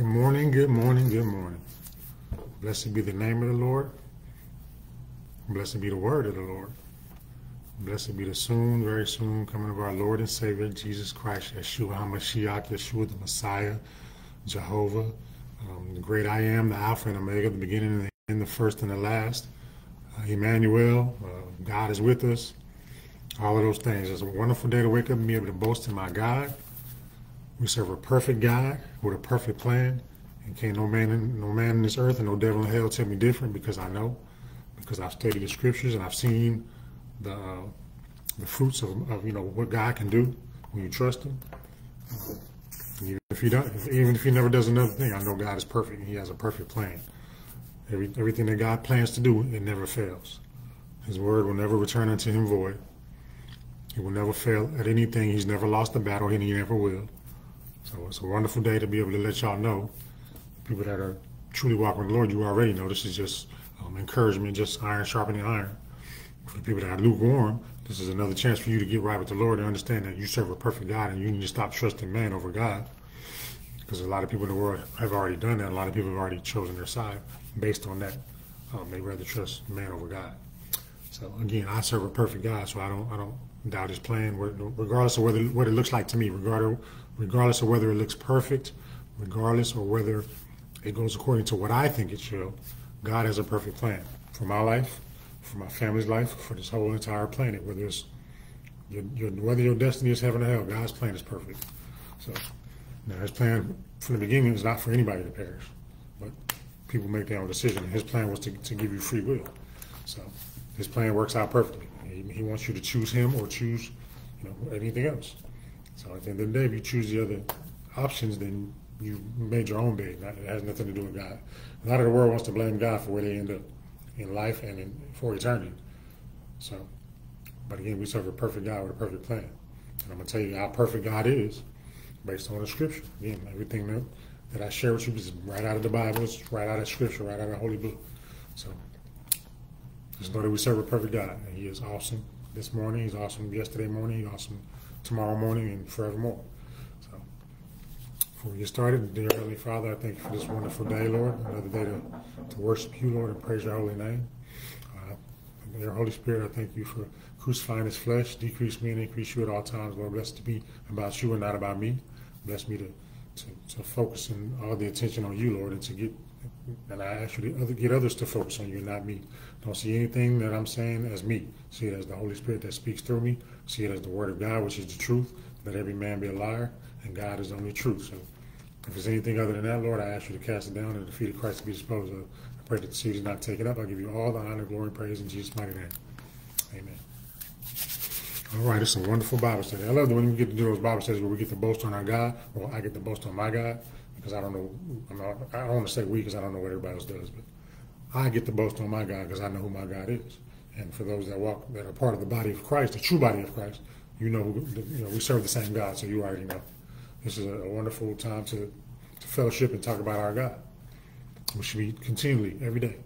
Good morning, good morning, good morning. Blessed be the name of the Lord. Blessed be the word of the Lord. Blessed be the soon, very soon coming of our Lord and Savior, Jesus Christ, Yeshua HaMashiach, Yeshua the Messiah, Jehovah, um, the great I am, the Alpha and Omega, the beginning and the end, the first and the last. Uh, Emmanuel, uh, God is with us. All of those things. It's a wonderful day to wake up and be able to boast in my God. We serve a perfect God with a perfect plan. And can't no man in, no man in this earth and no devil in hell tell me different because I know, because I've studied the scriptures and I've seen the uh, the fruits of, of, you know what God can do when you trust Him. Uh, even if he don't, even if He never does another thing, I know God is perfect. He has a perfect plan. Every, everything that God plans to do, it never fails. His word will never return unto Him void. He will never fail at anything. He's never lost a battle, and He never will. So it's a wonderful day to be able to let y'all know, people that are truly walking with the Lord, you already know this is just um, encouragement, just iron sharpening iron. For the people that are lukewarm, this is another chance for you to get right with the Lord and understand that you serve a perfect God and you need to stop trusting man over God. Because a lot of people in the world have already done that. A lot of people have already chosen their side based on that. Um, they rather trust man over God. So again, I serve a perfect God, so I don't I don't doubt His plan, regardless of whether what it looks like to me, regardless regardless of whether it looks perfect, regardless of whether it goes according to what I think it should. God has a perfect plan for my life, for my family's life, for this whole entire planet. Whether it's your, your, whether your destiny is heaven or hell, God's plan is perfect. So now His plan from the beginning is not for anybody to perish, but people make their own decision. His plan was to, to give you free will. So His plan works out perfectly. He, he wants you to choose Him or choose, you know, anything else. So end of the day, if you choose the other options, then you made your own bed. It has nothing to do with God. A lot of the world wants to blame God for where they end up in life and in, for eternity. So, but again, we serve a perfect God with a perfect plan. And I'm going to tell you how perfect God is based on the scripture. Again, everything that, that I share with you is right out of the Bible, it's right out of scripture, right out of the Holy Book. So just know that we serve a perfect God. And He is awesome this morning. He's awesome yesterday morning. He's awesome tomorrow morning and forevermore. So, before we get started, dear Heavenly Father, I thank you for this wonderful day, Lord. Another day to, to worship you, Lord, and praise your holy name. Uh, dear Holy Spirit, I thank you for crucifying this flesh, decrease me and increase you at all times, Lord. Bless to be about you and not about me. Bless me to, to, to focus and all the attention on you, Lord, and to get and I actually other, get others to focus on you, and not me. Don't see anything that I'm saying as me. See it as the Holy Spirit that speaks through me. See it as the Word of God, which is the truth. Let every man be a liar, and God is the only truth. So if there's anything other than that, Lord, I ask you to cast it down and the feet of Christ to be disposed of. I pray that the seed is not taken up. I give you all the honor, glory, and praise in Jesus' mighty name. Amen. All right, it's a wonderful Bible study. I love that when we get to do those Bible studies where we get to boast on our God. Well, I get to boast on my God because I don't know. I'm not, I don't want to say we because I don't know what everybody else does, but I get to boast on my God because I know who my God is. And for those that walk that are part of the body of Christ, the true body of Christ, you know, you know, we serve the same God, so you already know. This is a, wonderful time to, to fellowship and talk about our God. We should be continually every day,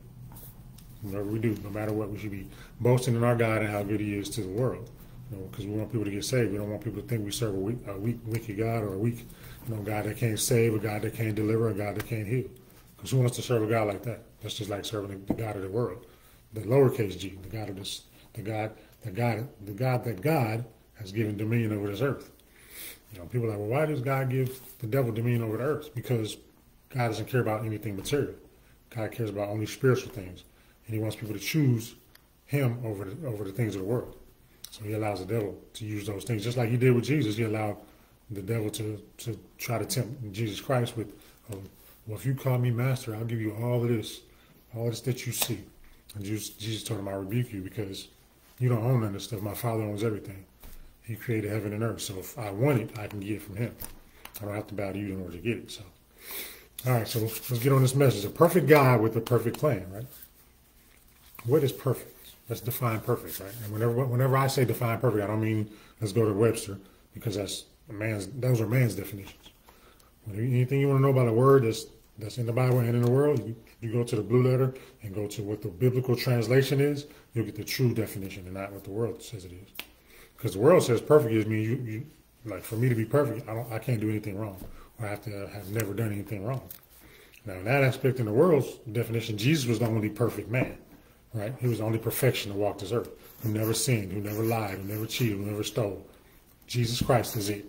whatever we do, no matter what, we should be boasting in our God and how good He is to the world. Because you know, we want people to get saved. We don't want people to think we serve a weak, a weak, wicked God or a weak, you know, God that can't save, a God that can't deliver, a God that can't heal. Because who wants to serve a God like that? That's just like serving the God of the world, the lowercase g, the God of this, the God, the God, the God that God has given dominion over this earth. You know, people are like, well, why does God give the devil dominion over the earth? Because God doesn't care about anything material. God cares about only spiritual things, and He wants people to choose Him over the, over the things of the world. So He allows the devil to use those things, just like He did with Jesus. He allowed the devil to to try to tempt Jesus Christ with, um, well, if you call me master, I'll give you all of this, all this that you see. And Jesus, Jesus told him, I rebuke you because you don't own none of this stuff. My Father owns everything. He created heaven and earth. So if I want it, I can get it from him. I don't have to bow to you in order to get it. So, all right, so let's get on this message. A perfect God with a perfect plan, right? What is perfect? Let's define perfect, right? And whenever whenever I say define perfect, I don't mean let's go to Webster because that's man's those are man's definitions. Anything you want to know about a word that's that's in the Bible and in the world, you, you go to the blue letter and go to what the biblical translation is, you'll get the true definition and not what the world says it is. Because the world says perfect is you, you like for me to be perfect, I don't I can't do anything wrong. or I have to have never done anything wrong. Now, in that aspect, in the world's definition, Jesus was the only perfect man, right? He was the only perfection to walk this earth, who never sinned, who never lied, who never cheated, who never stole. Jesus Christ is it.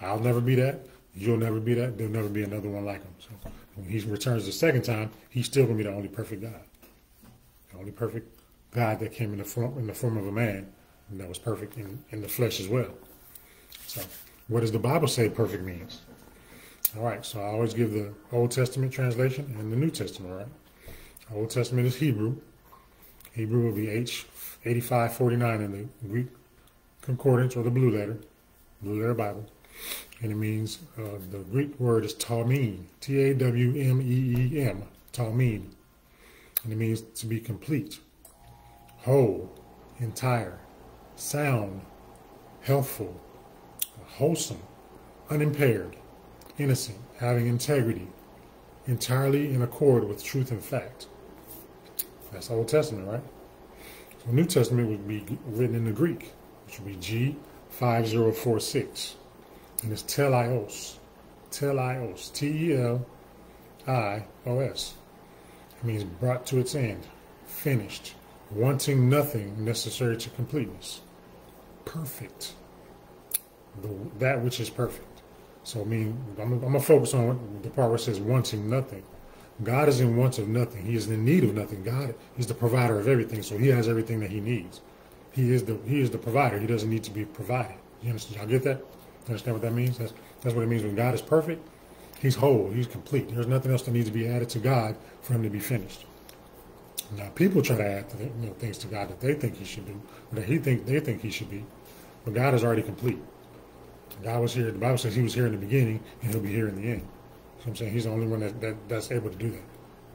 I'll never be that. You'll never be that. There'll never be another one like him. So when he returns the second time, he's still going to be the only perfect God. The only perfect God that came in the form, in the form of a man and that was perfect in, in the flesh as well. So what does the Bible say perfect means? All right, so I always give the Old Testament translation and the New Testament, right? Old Testament is Hebrew. Hebrew will be H8549 in the Greek concordance or the blue letter, blue letter Bible. And it means, uh, the Greek word is talmim, T-A-W-M-E-E-M, talmim. And it means to be complete, whole, entire, sound, healthful, wholesome, unimpaired, innocent, having integrity, entirely in accord with truth and fact. That's Old Testament, right? So New Testament would be written in the Greek, which would be G5046. And it's. Teleos. T-E-L-I-O-S. It means brought to its end, finished, wanting nothing necessary to completeness. Perfect. The, that which is perfect. So I mean, I'm, I'm gonna focus on the part where it says wanting nothing. God is in want of nothing. He is in need of nothing. God is the provider of everything, so He has everything that He needs. He is the He is the provider. He doesn't need to be provided. You understand? Y'all get that? Understand what that means? That's that's what it means when God is perfect. He's whole. He's complete. There's nothing else that needs to be added to God for Him to be finished. Now people try to add you know, things to God that they think He should do, or that He think they think He should be, but God is already complete. God was here. The Bible says He was here in the beginning, and He'll be here in the end. So I'm saying He's the only one that, that that's able to do that.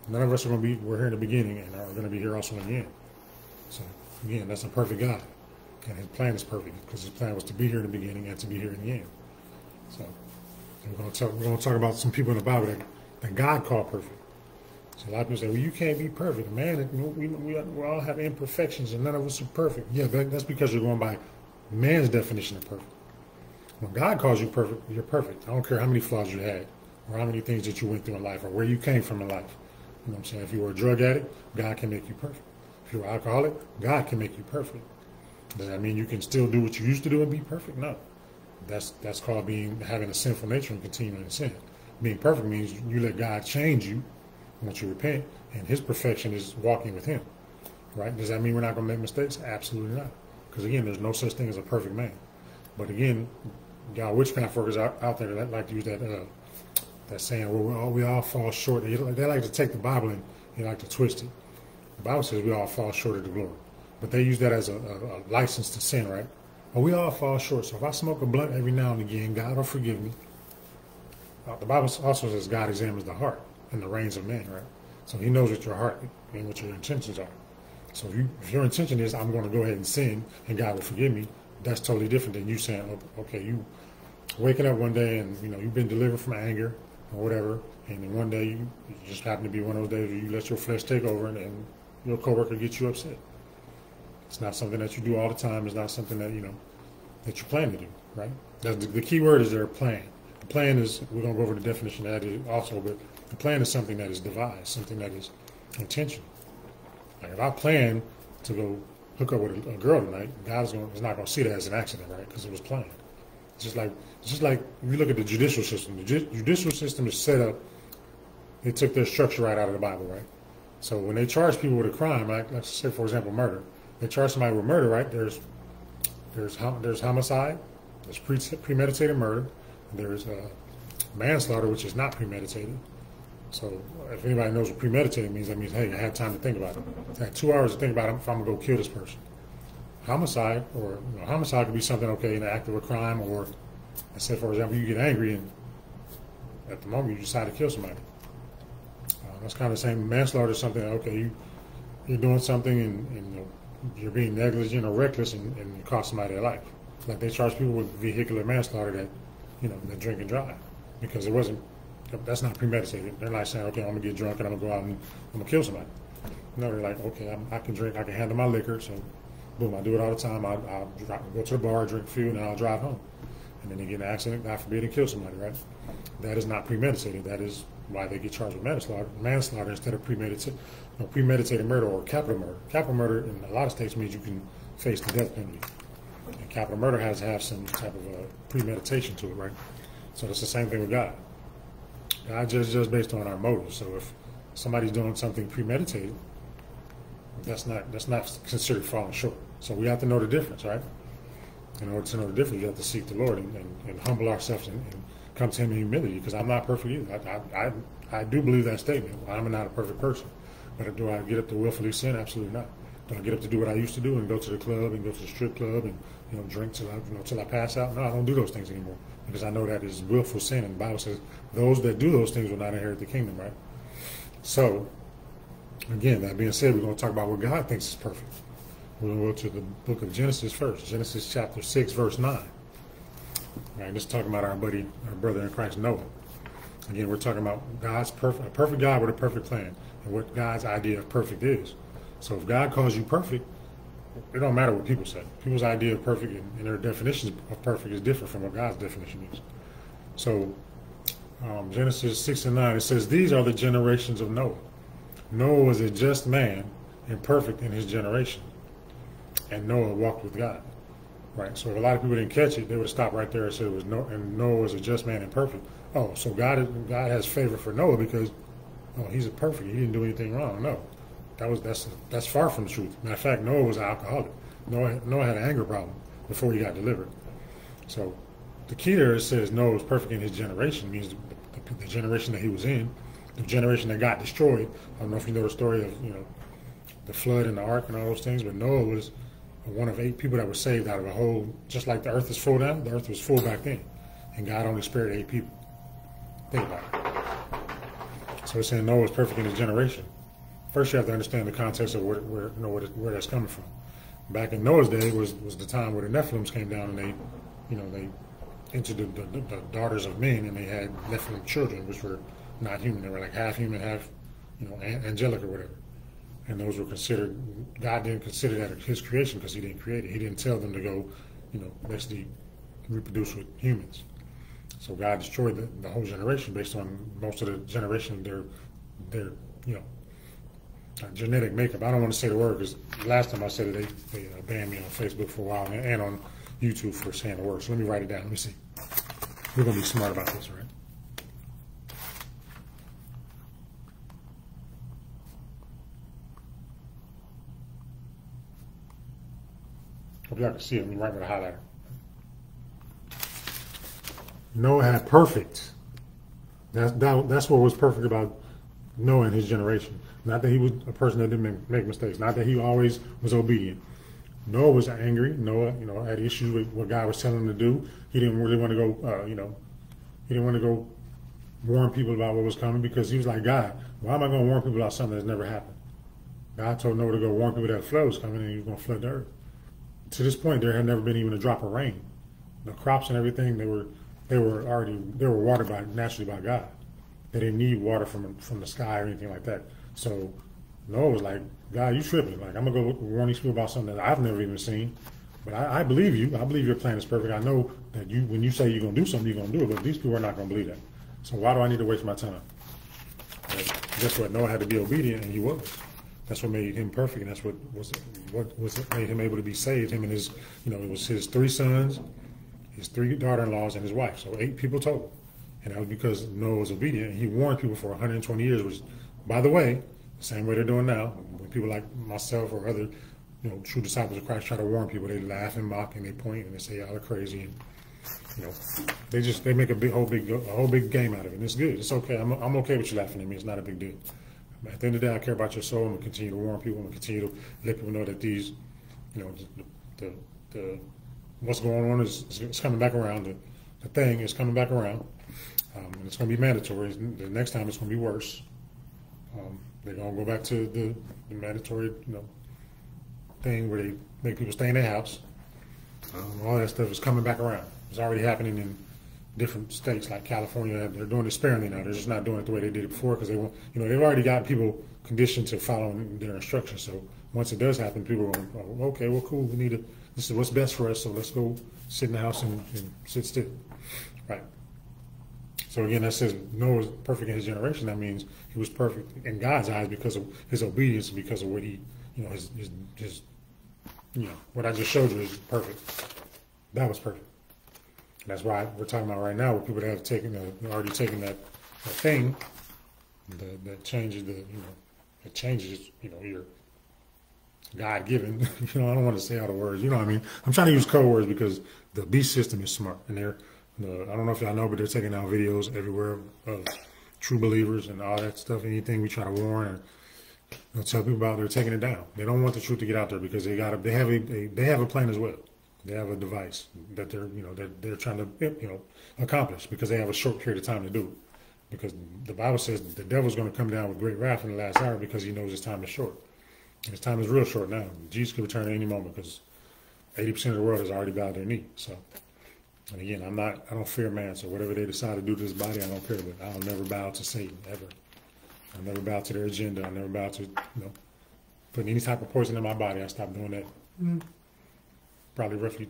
None of us are going to be. We're here in the beginning, and are going to be here also in the end. So again, that's a perfect God, and His plan is perfect because His plan was to be here in the beginning and to be here in the end. So we're going to talk. We're going to talk about some people in the Bible that, that God called perfect. So a lot of people say, "Well, you can't be perfect, man. We, we, we all have imperfections, and none of us are perfect." Yeah, that's because you're going by man's definition of perfect. When God calls you perfect, you're perfect. I don't care how many flaws you had, or how many things that you went through in life, or where you came from in life. You know what I'm saying? If you were a drug addict, God can make you perfect. If you're an alcoholic, God can make you perfect. Does that mean you can still do what you used to do and be perfect? No. That's that's called being having a sinful nature and continuing to sin. Being perfect means you let God change you once you repent, and His perfection is walking with Him. Right? Does that mean we're not going to make mistakes? Absolutely not. Because again, there's no such thing as a perfect man. But again, y'all witchcraft workers out, out there that like to use that uh, that saying, well, we all, we all fall short. They, they like to take the Bible and they like to twist it. The Bible says we all fall short of the glory. But they use that as a, a, a license to sin, right? But we all fall short. So if I smoke a blunt every now and again, God will forgive me. Uh, the Bible also says God examines the heart and the reins of men, right? So he knows what your heart and what your intentions are. So if, you, if your intention is, I'm going to go ahead and sin and God will forgive me, that's totally different than you saying, okay, you waking up one day and you know you've been delivered from anger or whatever, and then one day you, you just happen to be one of those days where you let your flesh take over and, and your coworker gets you upset. It's not something that you do all the time. It's not something that you know that you plan to do, right? That's the, the key word is their plan. The plan is we're gonna go over the definition of that also, but the plan is something that is devised, something that is intentional. Like if I plan to go hook up with a, a girl tonight, God is, going, is not going to see that as an accident, right? Because it was planned. It's just like it's just like if you look at the judicial system. The ju- judicial system is set up. They took their structure right out of the Bible, right? So when they charge people with a crime, like let's say for example murder, they charge somebody with murder, right? There's there's there's homicide, there's pre- premeditated murder, there's uh, manslaughter, which is not premeditated. So if anybody knows what premeditated means, that means hey, I had time to think about it. I had two hours to think about it if I'm gonna go kill this person. Homicide or you know, homicide could be something okay, in the act of a crime, or let's say for example you get angry and at the moment you decide to kill somebody. Uh, that's kind of the same. Manslaughter is something okay, you you're doing something and, and you know, you're being negligent or reckless and, and cost somebody their life. Like they charge people with vehicular manslaughter that you know that drink and drive because it wasn't that's not premeditated. They're not saying, okay, I'm gonna get drunk and I'm gonna go out and I'm gonna kill somebody. No, they're like, okay, I'm, i can drink, I can handle my liquor, so boom, I do it all the time. I, I'll go to the bar, drink a few, and I'll drive home. and then they get an accident, God forbid, and kill somebody, right? That is not premeditated. That is why they get charged with manslaughter, manslaughter instead of premeditated, premeditated murder or capital murder. Capital murder in a lot of states means you can face the death penalty. And capital murder has to have some type of premeditation to it, right? So it's the same thing with God. God judges just based on our motives. So if somebody's doing something premeditated, that's not that's not considered falling short. So we have to know the difference, right? In order to know the difference, you have to seek the Lord and, and, and humble ourselves and, and, come to Him in humility. Because I'm not perfect either. I, I, I, I do believe that statement. I'm not a perfect person. But do I get up to willfully sin? Absolutely not. Do I get up to do what I used to do and go to the club and go to the strip club and you know drink till I you know till I pass out? No, I don't do those things anymore because I know that is willful sin. And the Bible says those that do those things will not inherit the kingdom, right? So again, that being said, we're going to talk about what God thinks is perfect. We're going to go to the book of Genesis first, Genesis chapter 6, verse 9. Right, this is talking about our buddy, our brother in Christ, Noah. Again, we're talking about God's perfect, a perfect God with a perfect plan, and what God's idea of perfect is. So if God calls you perfect, it don't matter what people say. People's idea of perfect and, and their definitions of perfect is different from what God's definition is. So um, Genesis 6 and 9, it says, These are the generations of Noah. Noah was a just man and perfect in his generation and Noah walked with God. Right. So if a lot of people didn't catch it, they would stopped right there and said it was no, and Noah was a just man and perfect. Oh, so God, God has favor for Noah because, oh, he's a perfect. He didn't do anything wrong. No, that was that's that's far from the truth. Matter of fact, Noah was an alcoholic. Noah Noah had an anger problem before he got delivered. So the key there it says Noah was perfect in his generation means the, the, the generation that he was in, the generation that got destroyed. I don't know if you know the story of you know the flood and the ark and all those things, but Noah was one of eight people that were saved out of a whole, just like the earth is full now, the earth was full back then. And God only spared eight people. Think about it. So it's saying Noah was perfect in his generation. First, you have to understand the context of where, where you know, where, where that's coming from. Back in Noah's day was, was the time where the Nephilims came down and they, you know, they entered the, the, the daughters of men and they had Nephilim children, which were not human. They were like half human, half, you know, angelic or whatever and those were considered. God didn't consider that His creation because He didn't create it. He didn't tell them to go, you know, basically reproduce with humans. So God destroyed the, the whole generation based on most of the generation their their you know uh, genetic makeup. I don't want to say the word because last time I said it, they, they uh, banned me on Facebook for a while and, and on YouTube for saying the word. So let me write it down. Let me see. We're gonna be smart about this, right? Hope y'all can see it. Let me write with a highlighter. Noah had perfect. That's that, that's what was perfect about Noah and his generation. Not that he was a person that didn't make, make mistakes. Not that he always was obedient. Noah was angry. Noah, you know, had issues with what God was telling him to do. He didn't really want to go, uh, you know, he didn't want to go warn people about what was coming because he was like, God, why am I going to warn people about something that's never happened? God told Noah to go warn people that flood was coming and he was going to flood the earth to this point, there had never been even a drop of rain. The crops and everything, they were they were already they were watered by naturally by God. They didn't need water from from the sky or anything like that. So Noah was like, God, you tripping? Like I'm gonna go warn these people about something that I've never even seen. But I, I believe you. I believe your plan is perfect. I know that you when you say you're gonna do something, you're gonna do it. But these people are not gonna believe that. So why do I need to waste my time? But guess what? Noah had to be obedient, and he was. That's what made him perfect, and that's what was what was made him able to be saved. Him and his, you know, it was his three sons, his three daughter-in-laws, and his wife. So eight people total, and that was because Noah was obedient. He warned people for 120 years, which, by the way, the same way they're doing now. When people like myself or other, you know, true disciples of Christ try to warn people, they laugh and mock and they point and they say y'all are crazy and you know, they just they make a big whole big a whole big game out of it. And it's good. It's okay. I'm I'm okay with you laughing at me. It's not a big deal. At the end of the day, I care about your soul. I'm gonna continue to warn people. I'm gonna continue to let people know that these, you know, the, the, the what's going on is it's coming back around. The, the thing is coming back around, um, and it's gonna be mandatory. The next time it's gonna be worse. Um, they're gonna go back to the, the mandatory, you know, thing where they make people stay in their house. Um, all that stuff is coming back around. It's already happening in different states like California, they're doing it sparingly now. They're just not doing it the way they did it before because they want, you know, they've already got people conditioned to following their instructions. So once it does happen, people are going, oh, okay, well, cool. We need to this is what's best for us. So let's go sit in the house and, and sit still, right? So again, that says Noah was perfect in his generation. That means he was perfect in God's eyes because of his obedience, because of what he, you know, his, his, his you know, what I just showed you is perfect. That was perfect. That's why we're talking about right now with people that have taken the, already taken that, that thing that, that changes the, you know, it changes, you know, your God given. you know, I don't want to say all the words. You know what I mean? I'm trying to use code words because the beast system is smart, and they're, the, I don't know if y'all know, but they're taking out videos everywhere of true believers and all that stuff. Anything we try to warn and you know, tell people about, they're taking it down. They don't want the truth to get out there because they got a, they have a, a they have a plan as well. They have a device that they're you know they're, they're trying to you know accomplish because they have a short period of time to do it. Because the Bible says the devil's going to come down with great wrath in the last hour because he knows his time is short. His time is real short now. Jesus could return at any moment because 80% of the world has already bowed their knee. So, and again, I'm not, I don't fear man. So whatever they decide to do to this body, I don't care. But I'll never bow to Satan ever. I'll never bow to their agenda. I'll never bow to, you know, putting any type of poison in my body. I stopped doing that. Mm. Probably roughly,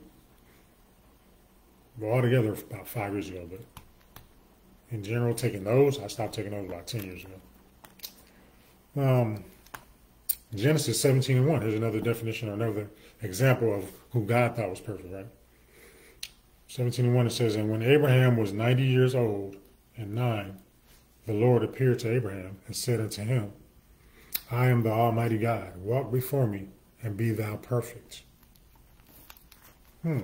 well, altogether about five years ago. But in general, taking those, I stopped taking those about 10 years ago. Um, Genesis 17 and 1, here's another definition or another example of who God thought was perfect, right? 17 and 1, it says, And when Abraham was 90 years old and nine, the Lord appeared to Abraham and said unto him, I am the Almighty God. Walk before me and be thou perfect. Hmm.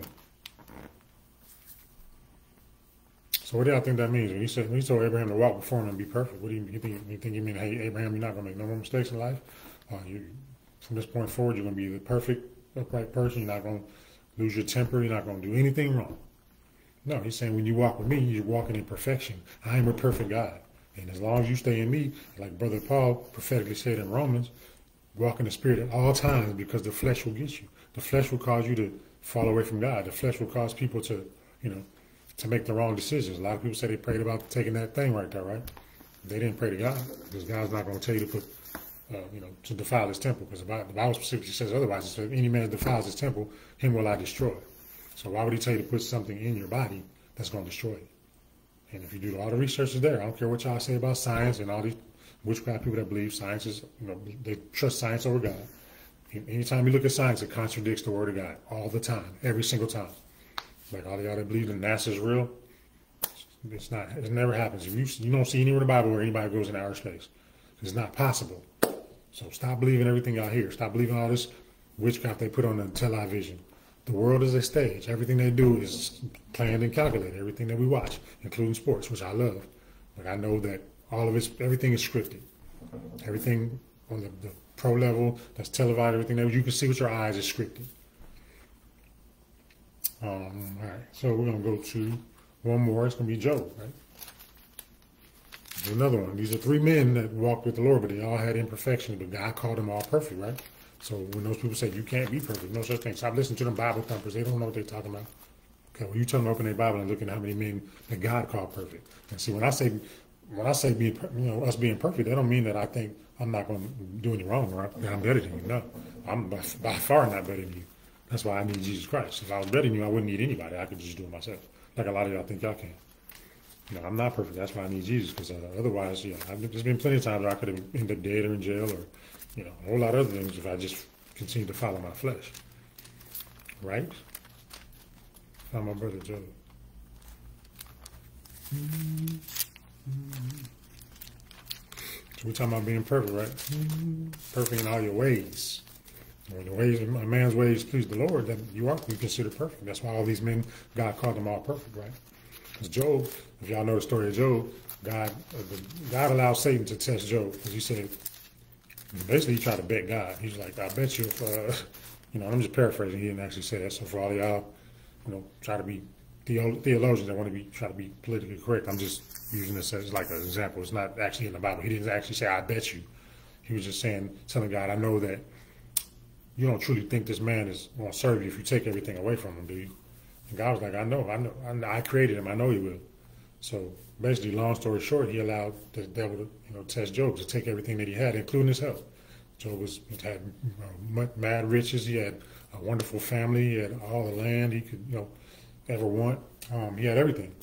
So what do y'all think that means? When he said when he told Abraham to walk before him and be perfect, what do you, you think? You think you mean, hey, Abraham, you're not going to make no more mistakes in life? Uh, you, from this point forward, you're going to be the perfect, upright person. You're not going to lose your temper. You're not going to do anything wrong. No, he's saying when you walk with me, you're walking in perfection. I am a perfect God. And as long as you stay in me, like Brother Paul prophetically said in Romans, walk in the Spirit at all times because the flesh will get you. The flesh will cause you to fall away from God. The flesh will cause people to, you know, to make the wrong decisions. A lot of people say they prayed about taking that thing right there, right? They didn't pray to God because God's not going to tell you to put uh, you know, to defile his temple, because the Bible specifically says otherwise. It says, any man defiles his temple, him will I destroy. So why would he tell you to put something in your body that's going to destroy you? And if you do all the research is there, I don't care what y'all say about science and all these witchcraft people that believe science is, you know, they trust science over God. Anytime you look at science, it contradicts the word of God all the time, every single time. Like all y'all that believe that NASA is real, it's not. It never happens. If you you don't see anywhere in the Bible where anybody goes in outer space, it's not possible. So stop believing everything y'all hear. Stop believing all this witchcraft they put on the television. The world is a stage. Everything they do is planned and calculated. Everything that we watch, including sports, which I love. But I know that all of it, everything is scripted. Everything on the, the pro level that's televised, everything that you can see with your eyes is scripted. Um, all right, so we're going to go to one more. It's going to be Job, right? Another one. These are three men that walked with the Lord, but they all had imperfections, but God called them all perfect, right? So when those people say you can't be perfect, no such thing. Stop listening to them Bible thumpers. They don't know what they're talking about. Okay, well you tell them open their Bible and look at how many men that God called perfect. And see, when I say when I say being, you know, us being perfect, that don't mean that I think I'm not going to do any wrong, right? That I'm better than you. No, I'm by, by far not better than you. That's why I need Jesus Christ. If I was better than you, I wouldn't need anybody. I could just do it myself, like a lot of y'all think y'all can. You know, I'm not perfect. That's why I need Jesus, because uh, otherwise, you know, I've, there's been plenty of times where I could have ended up dead or in jail or, you know, a whole lot of other things if I just continued to follow my flesh. Right? Found my brother Job. So we're talking about being perfect, right? Perfect in all your ways. When the ways a man's ways please the Lord, then you are you consider perfect. That's why all these men, God called them all perfect, right? Because Job, if y'all know the story of Job, God uh, God allowed Satan to test Job because he said, basically he tried to bet God. He's like, I bet you if, uh, you know, I'm just paraphrasing. He didn't actually say that. So for all y'all, you know, try to be theologians that want to be try to be politically correct, I'm just using this as like an example. It's not actually in the Bible. He didn't actually say, I bet you. He was just saying, telling God, I know that you don't truly think this man is going to serve you if you take everything away from him, do you? And God was like, I know, I know, I, created him. I know he will. So basically, long story short, he allowed the devil to, you know, test Job to take everything that he had, including his health. Job was had mad riches. He had a wonderful family. He had all the land he could, you know, ever want. Um, he had everything.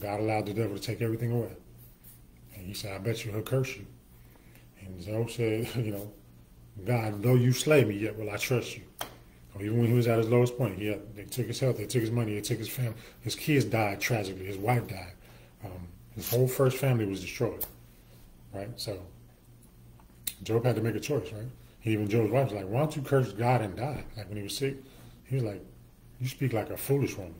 God allowed the devil to take everything away. And he said, I bet you he'll curse you. And Job said, you know, God, though you slay me, yet will I trust you. Even when he was at his lowest point, he had, they took his health, they took his money, they took his family. His kids died tragically. His wife died. Um, his whole first family was destroyed. Right? So Job had to make a choice, right? He, even Job's wife was like, why don't you curse God and die? Like when he was sick, he was like, you speak like a foolish woman.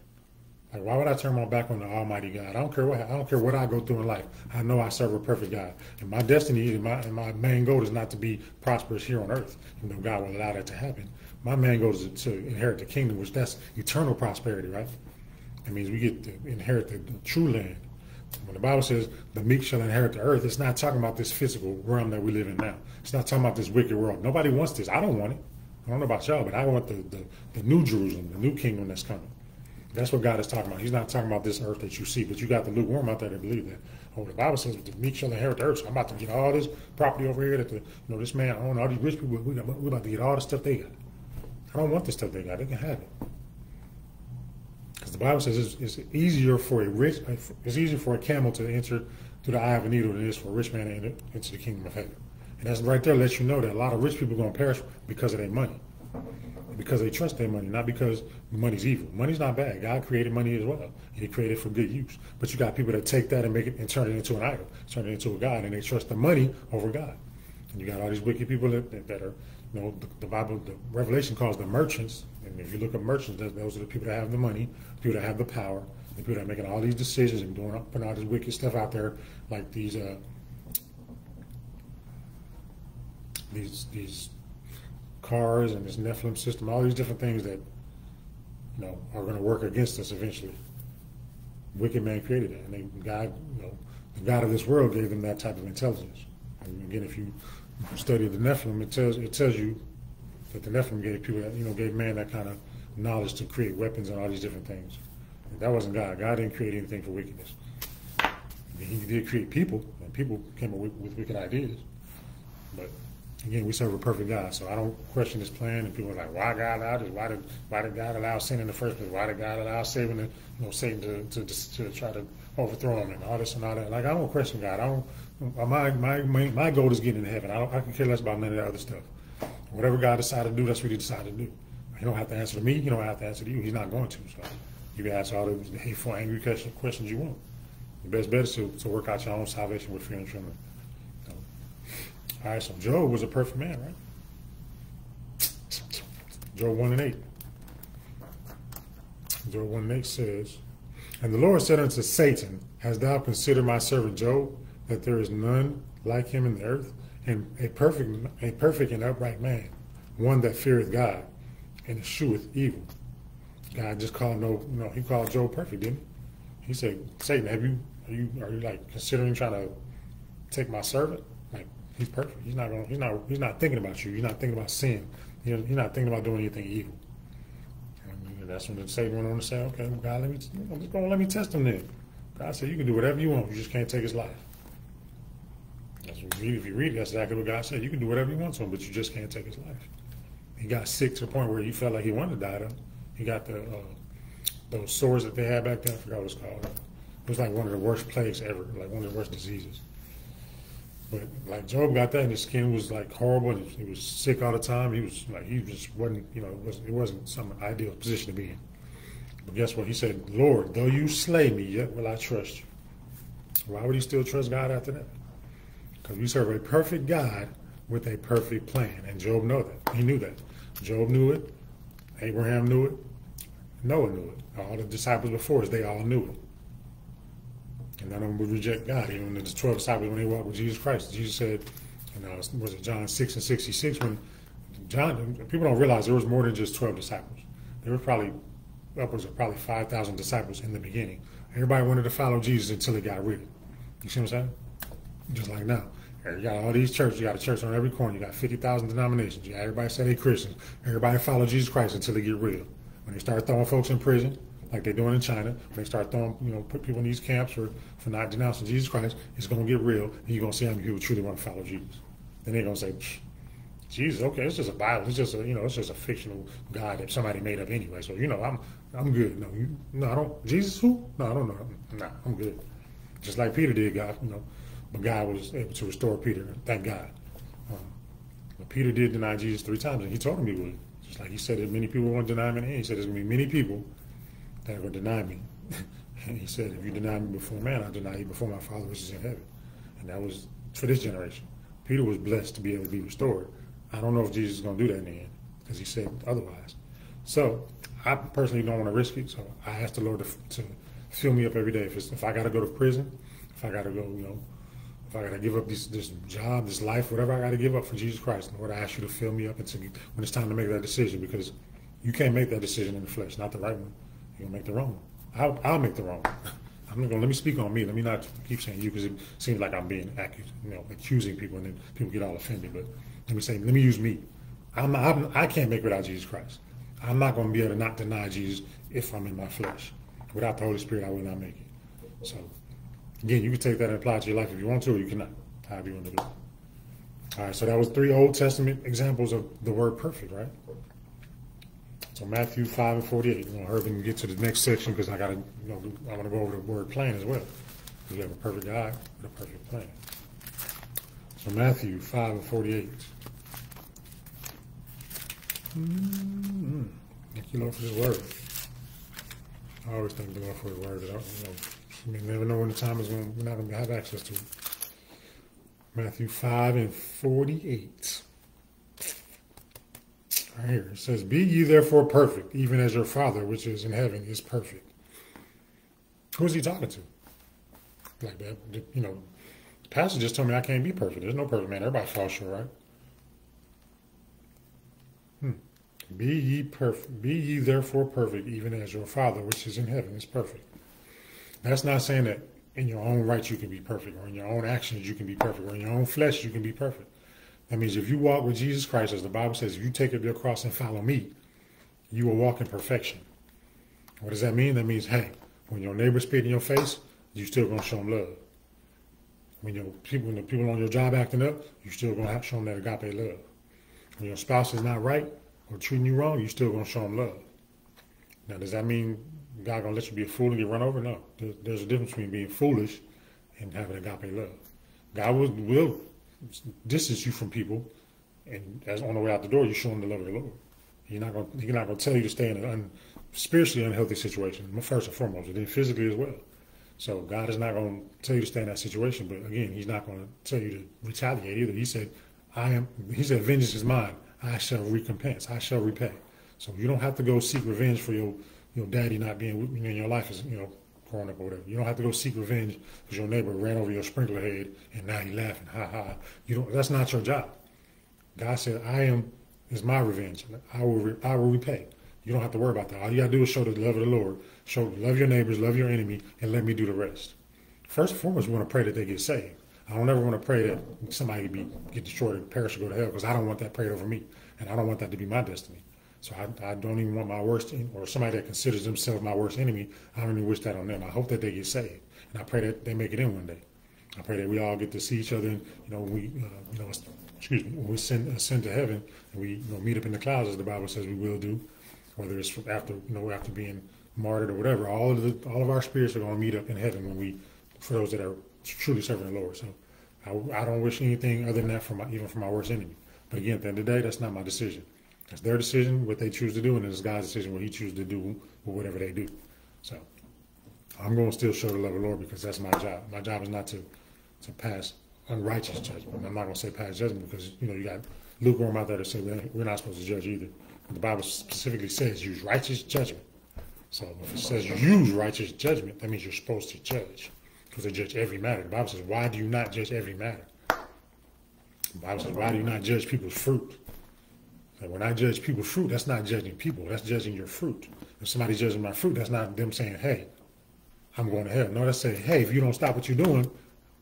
Like, why would I turn my back on the Almighty God? I don't care what I don't care what I go through in life. I know I serve a perfect God, and my destiny and my and my main goal is not to be prosperous here on earth. Even though God will allow that to happen, my man goes to inherit the kingdom, which that's eternal prosperity, right? It means we get to inherit the, the true land. When the Bible says the meek shall inherit the earth, it's not talking about this physical realm that we live in now. It's not talking about this wicked world. Nobody wants this. I don't want it. I don't know about y'all, but I want the, the, the new Jerusalem, the new kingdom that's coming. That's what God is talking about. He's not talking about this earth that you see, but you got the lukewarm out there that believe that. Oh, the Bible says the meek shall inherit the earth. So I'm about to get all this property over here that the you know this man own all these rich people. We got, we're about to get all the stuff they got. I don't want the stuff they got. They can have it. Because the Bible says it's, it's, easier for a rich, it's easier for a camel to enter through the eye of a needle than it is for a rich man to enter into the kingdom of heaven. And that's right there lets you know that a lot of rich people are going to perish because of their money because they trust their money, not because money's evil. Money's not bad. God created money as well, and He created it for good use. But you got people that take that and make it and turn it into an idol, turn it into a god, and they trust the money over God. And you got all these wicked people that, that are, know, the, the Bible, the Revelation calls them merchants. And if you look at merchants, those are the people that have the money, the people that have the power, the people that are making all these decisions and doing putting all this wicked stuff out there, like these. Uh, these these cars and this Nephilim system, all these different things that you know are going to work against us eventually. Wicked man created it, and they, God, you know, the God of this world gave them that type of intelligence. And again, if you study of the Nephilim, it tells it tells you that the Nephilim gave people, that, you know, gave man that kind of knowledge to create weapons and all these different things. That wasn't God. God didn't create anything for wickedness. He did create people, and people came up with, with wicked ideas, but again, we serve a perfect God, so I don't question His plan. And people are like, "Why God allowed this? Why did Why did God allow sin in the first place? Why did God allow Satan, to, you know, Satan to, to to try to overthrow him and all this and all that?" Like I don't question God. I don't. Uh, my my my, my goal is getting into heaven. I don't. I can care less about none of that other stuff. Whatever God decided to do, that's what He decided to do. He don't have to answer to me. He don't have to answer to you. He's not going to. So you can ask all the hateful, angry questions you want. The best bet is to, to work out your own salvation with fear and trembling. All right, so Job was a perfect man, right? Job 1 and 8. Job 1 and 8 says, And the Lord said unto Satan, Hast thou considered my servant Job, that there is none like him in the earth, and a perfect, a perfect and upright man, one that feareth God, and escheweth evil. God just called no, you know, he called Job perfect, didn't he? He said, Satan, have you, are you, are you like considering trying to take my servant? Like he's perfect. He's not going. He's not. He's not thinking about you. He's not thinking about sin. You're not thinking about doing anything evil. And that's when Satan went on to say, "Okay, well, God, let me. I'm just going to let me test him then." God said, "You can do whatever you want. You just can't take his life." That's what you read. If you read, that's exactly what God said. You can do whatever you want to him, but you just can't take his life. He got sick to the point where he felt like he wanted to die. Though. He got the uh, those sores that they had back then. I forgot what it's called. It was like one of the worst plagues ever, like one of the worst diseases. But like Job got that, and his skin was like horrible. And he was sick all the time. He was like he just wasn't, you know, it wasn't, it wasn't some ideal position to be in. But guess what? He said, "Lord, though you slay me, yet will I trust you." Why would he still trust God after that? Because we serve a perfect God with a perfect plan, and Job knew that. He knew that. Job knew it. Abraham knew it. Noah knew it. All the disciples before us, they all knew it. And none of them would reject God. Even the 12 disciples, when they walked with Jesus Christ, Jesus said, and uh, was it John 6 and 66, when John, people don't realize there was more than just 12 disciples. There were probably upwards of probably 5,000 disciples in the beginning. Everybody wanted to follow Jesus until he got rid of You see what I'm saying? Just like now. You got all these churches. You got a church on every corner. You got 50,000 denominations. You got everybody say they Christians. Everybody follow Jesus Christ until they get real. When they start throwing folks in prison, like they're doing in China. When they start throwing, you know, put people in these camps for, for not denouncing Jesus Christ, it's going to get real, and you're going to see how many people truly want to follow Jesus. Then they're going to say, Jesus, okay, it's just a Bible. It's just a you know, it's just a fictional God that somebody made up anyway. So you know, I'm I'm good. No, you, no, I don't. Jesus who? No, I don't know. Nah, I'm good. Just like Peter did, God, you know, but God was able to restore Peter. Thank God. Um, but Peter did deny Jesus three times, and he told him he would. Just like he said that many people won't deny me. He said there's gonna be many people that are gonna deny me. and he said, if you deny me before man, I'll deny you before my Father which is in heaven. And that was for this generation. Peter was blessed to be able to be restored. I don't know if Jesus is going to do that in the end because he said otherwise. So I personally don't want to risk it. So I ask the Lord to, to fill me up every day. If, if I got to go to prison, if I got to go, you know, I got to give up this, this job, this life, whatever I got to give up for Jesus Christ, Lord, I ask you to fill me up until when it's time to make that decision because you can't make that decision in the flesh, not the right one. You'll make the wrong one. I'll, I'll make the wrong one. I'm going to let me speak on me. Let me not keep saying you because it seems like I'm being accused, you know, accusing people and then people get all offended. But let me say, let me use me. I'm, I'm, I can't make without Jesus Christ. I'm not going to be able to not deny Jesus if I'm in my flesh. Without the Holy Spirit, I will not make it. So, again, you can take that and apply it to your life if you want to, or you cannot. However you want to do it. All right, so that was three Old Testament examples of the word perfect, right? So Matthew 5 and 48. You know, hurry and get to the next section because I got to, you know, I want to go over the word plan as well. You have a perfect God with a perfect plan. So Matthew 5 and 48. Mm-hmm. Thank you, Lord, for this word. I always thank the Lord for the word. That I, know, may never know when the time is when we're not going to have access to it. Matthew 5 and 48. Right here it says, Be ye therefore perfect, even as your Father which is in heaven is perfect. Who's he talking to? Like that, you know, the pastor just told me I can't be perfect. There's no perfect man. Everybody falls short, right? Hmm. Be ye perfect. Be ye therefore perfect, even as your Father which is in heaven is perfect. That's not saying that in your own right you can be perfect, or in your own actions you can be perfect, or in your own flesh you can be perfect. That means if you walk with Jesus Christ, as the Bible says, if you take up your cross and follow me, you will walk in perfection. What does that mean? That means, hey, when your neighbor spit in your face, you still gonna show them love. When your people, when the people on your job acting up, you still gonna show them that agape love. When your spouse is not right or treating you wrong, you still gonna show them love. Now, does that mean God gonna let you be a fool and get run over? No. There's a difference between being foolish and having agape love. God will, will distance you from people, and as on the way out the door, you show them the love of the Lord. You're not gonna He's not to tell you to stay in an un, spiritually unhealthy situation first and foremost, and then physically as well. So God is not going to tell you to stay in that situation, but again, He's not going to tell you to retaliate either. He said, "I am." He said, "Vengeance is mine; I shall recompense; I shall repay." So you don't have to go seek revenge for your your daddy not being with you in your life, is you know, growing up or whatever. You don't have to go seek revenge because your neighbor ran over your sprinkler head and now you laughing, ha ha. You don't. That's not your job. God said, "I am is my revenge. I will re, I will repay." You don't have to worry about that. All you got to do is show the love of the Lord, show love your neighbors, love your enemy, and let me do the rest. First and foremost, we want to pray that they get saved. I don't ever want to pray that somebody be get destroyed and perish or go to hell because I don't want that prayed over me, and I don't want that to be my destiny. So I, I don't even want my worst, or somebody that considers themselves my worst enemy. I don't even wish that on them. I hope that they get saved, and I pray that they make it in one day. I pray that we all get to see each other. And, you know, we, uh, you know, excuse me, when we send ascend to heaven and we you know, meet up in the clouds, as the Bible says we will do, whether it's after you know after being martyred or whatever. All of the all of our spirits are going to meet up in heaven when we, for those that are truly serving the Lord. So I, I don't wish anything other than that for my even for my worst enemy. But again, at the end of the day, that's not my decision. It's their decision, what they choose to do, and it's God's decision, what He chooses to do with whatever they do. So I'm going to still show the love of the Lord because that's my job. My job is not to to pass unrighteous judgment. I'm not going to say pass judgment because you know you got lukewarm out there to say we're not supposed to judge either. The Bible specifically says use righteous judgment. So if it says use righteous judgment, that means you're supposed to judge because they judge every matter. The Bible says, why do you not judge every matter? The Bible says, why do you not judge people's fruit? When I judge people's fruit, that's not judging people. That's judging your fruit. If somebody's judging my fruit, that's not them saying, hey, I'm going to hell. No, that's saying, hey, if you don't stop what you're doing,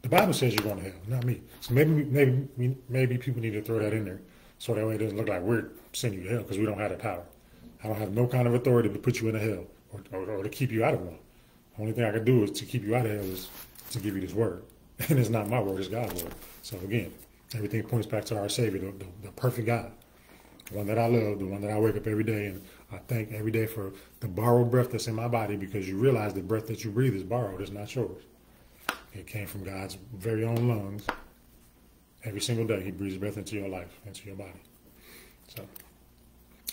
the Bible says you're going to hell, not me. So maybe maybe maybe people need to throw that in there so that way it doesn't look like we're sending you to hell because we don't have the power. I don't have no kind of authority to put you in a hell or, or, or to keep you out of one. The only thing I can do is to keep you out of hell is to give you this word. And it's not my word, it's God's word. So again, Everything points back to our Savior, the, the, the perfect God, one that I love, the one that I wake up every day and I thank every day for the borrowed breath that's in my body because you realize the breath that you breathe is borrowed, it's not yours. It came from God's very own lungs. Every single day, He breathes breath into your life, into your body. So,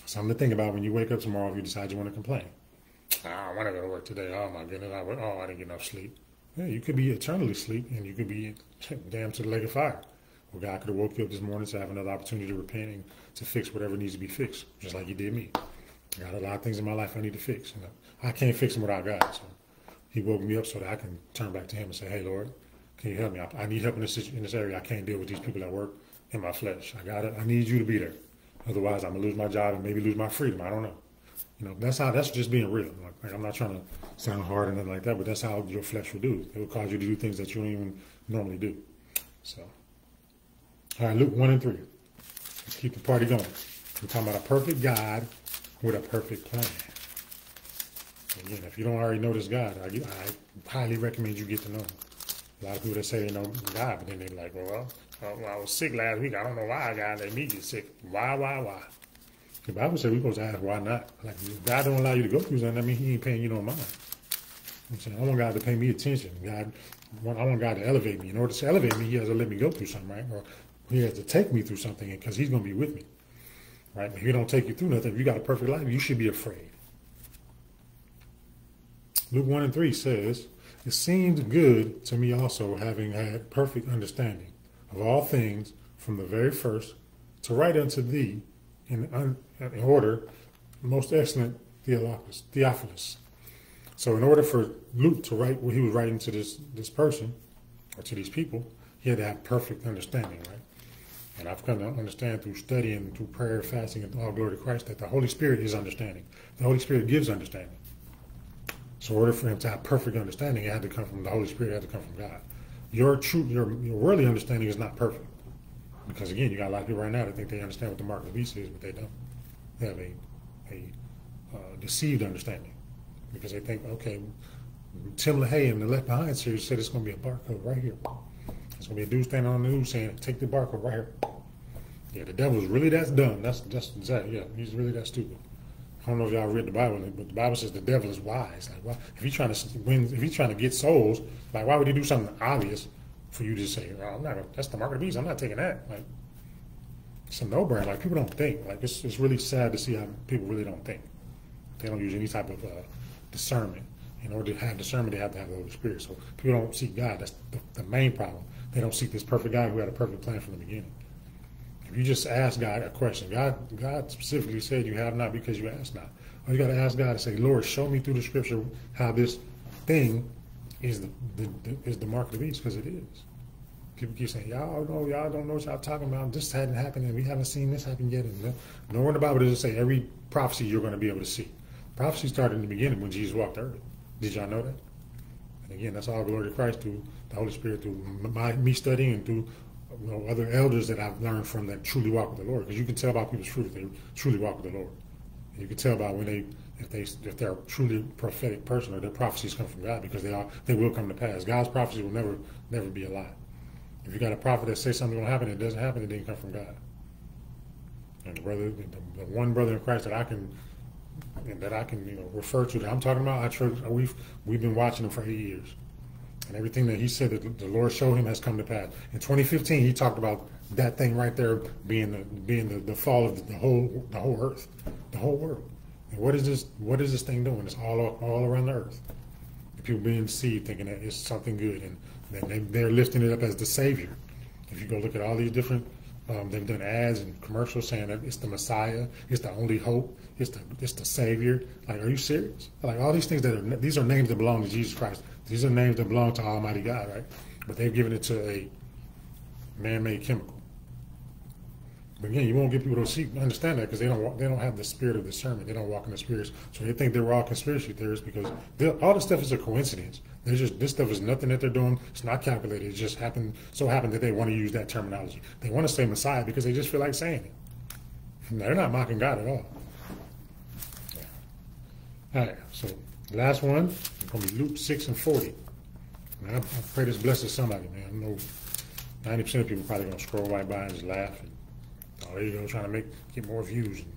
something to think about when you wake up tomorrow if you decide you want to complain. Ah, I want to go to work today. Oh my goodness, I, oh, I didn't get enough sleep. Yeah, you could be eternally asleep and you could be damned to the lake of fire. Well, God could have woke you up this morning to have another opportunity to repent and to fix whatever needs to be fixed, just like He did me. I got a lot of things in my life I need to fix. You know, I can't fix them without God. So He woke me up so that I can turn back to Him and say, "Hey, Lord, can you help me? I, I need help in this in this area. I can't deal with these people at work in my flesh. I got it. I need you to be there. Otherwise, I'm gonna lose my job and maybe lose my freedom. I don't know. You know, that's how. That's just being real. Like, like I'm not trying to sound hard or nothing like that, but that's how your flesh will do. It will cause you to do things that you don't even normally do. So, all right, Luke one and three. Let's keep the party going. We're talking about a perfect God with a perfect plan. Again, if you don't already know this God, I, I highly recommend you get to know him. A lot of people that say they know God, but then they're like, well, well, I was sick last week. I don't know why God let me get sick. Why, why, why? The Bible says we're supposed to ask why not. Like, if God don't allow you to go through something, that means he ain't paying you no mind. I'm saying, I want God to pay me attention. God, I want God to elevate me. In order to elevate me, he has to let me go through something, right? Or he has to take me through something because he's going to be with me. Right? If he don't take you through nothing, if you got a perfect life, you should be afraid. Luke 1 and 3 says, It seemed good to me also, having had perfect understanding of all things from the very first, to write unto thee in, in order, most excellent Theophilus, Theophilus. So, in order for Luke to write what he was writing to this, this person, or to these people, he had to have perfect understanding, right? And I've come to understand through studying, through prayer, fasting, and all glory to Christ that the Holy Spirit is understanding. The Holy Spirit gives understanding. So in order for him to have perfect understanding, it had to come from the Holy Spirit, it had to come from God. Your true, your, your worldly understanding is not perfect. Because again, you got a lot of people right now that think they understand what the mark of the beast is, but they don't. They have a, a uh, deceived understanding. Because they think, okay, Tim LaHaye in the Left Behind series said it's going to be a barcode right here. It's to be a dude standing on the news saying, take the barcode right here. Yeah, the devil's really that dumb. That's, that's exactly, yeah, he's really that stupid. I don't know if y'all read the Bible, but the Bible says the devil is wise. Like, why, if he's trying to win, if he's trying to get souls, like, why would he do something obvious for you to say, oh, "I'm not"? That's the mark of the beast. I'm not taking that. Like, it's a no-brainer. Like, people don't think. Like, it's it's really sad to see how people really don't think. They don't use any type of uh, discernment. In order to have discernment, they have to have the Holy Spirit. So people don't see God. That's the, the main problem. They don't seek this perfect God who had a perfect plan from the beginning. If you just ask God a question, God God specifically said you have not because you ask not. Or you got to ask God and say, Lord, show me through the Scripture how this thing is the, the, the is the mark of the beast because it is. People keep saying, y'all know, y'all don't know what y'all talking about. This hadn't happened, and we haven't seen this happen yet. And nowhere in the Bible does it say every prophecy you're going to be able to see. Prophecy started in the beginning when Jesus walked the earth. Did y'all know that? And again, that's all glory to Christ through the Holy Spirit, through my, me studying and through you know, other elders that I've learned from that truly walk with the Lord. Because you can tell by people's fruit if they truly walk with the Lord. And you can tell by when they, if they, if they're a truly prophetic person or their prophecies come from God, because they are, they will come to pass. God's prophecy will never, never be a lie. If you got a prophet that says something will happen, it doesn't happen, it didn't come from God. And the brother, the, the one brother in Christ that I can, that I can, you know, refer to that I'm talking about, I trust, we've we've been watching him for eight years and everything that he said that the Lord showed him has come to pass. In 2015, he talked about that thing right there being the being the, the fall of the whole the whole earth, the whole world. And what is this? What is this thing doing? It's all all around the earth. people being deceived, thinking that it's something good, and they, they're lifting it up as the savior. If you go look at all these different, um, they've done ads and commercials saying that it's the Messiah, it's the only hope, it's the it's the Savior. Like, are you serious? Like all these things that are these are names that belong to Jesus Christ. These are names that belong to Almighty God, right? But they've given it to a man-made chemical. But again, you won't get people to see understand that because they don't they don't have the spirit of discernment. They don't walk in the spirits, so they think they're all conspiracy theorists because all this stuff is a coincidence. There's just this stuff is nothing that they're doing. It's not calculated. It just happened so happened that they want to use that terminology. They want to say Messiah because they just feel like saying it. They're not mocking God at all. Yeah. All right, so last one is going to be Luke six and forty. Man, I, I pray this blesses somebody, man. I know ninety percent of people probably gonna scroll right by and just laugh and oh there you go trying to make get more views and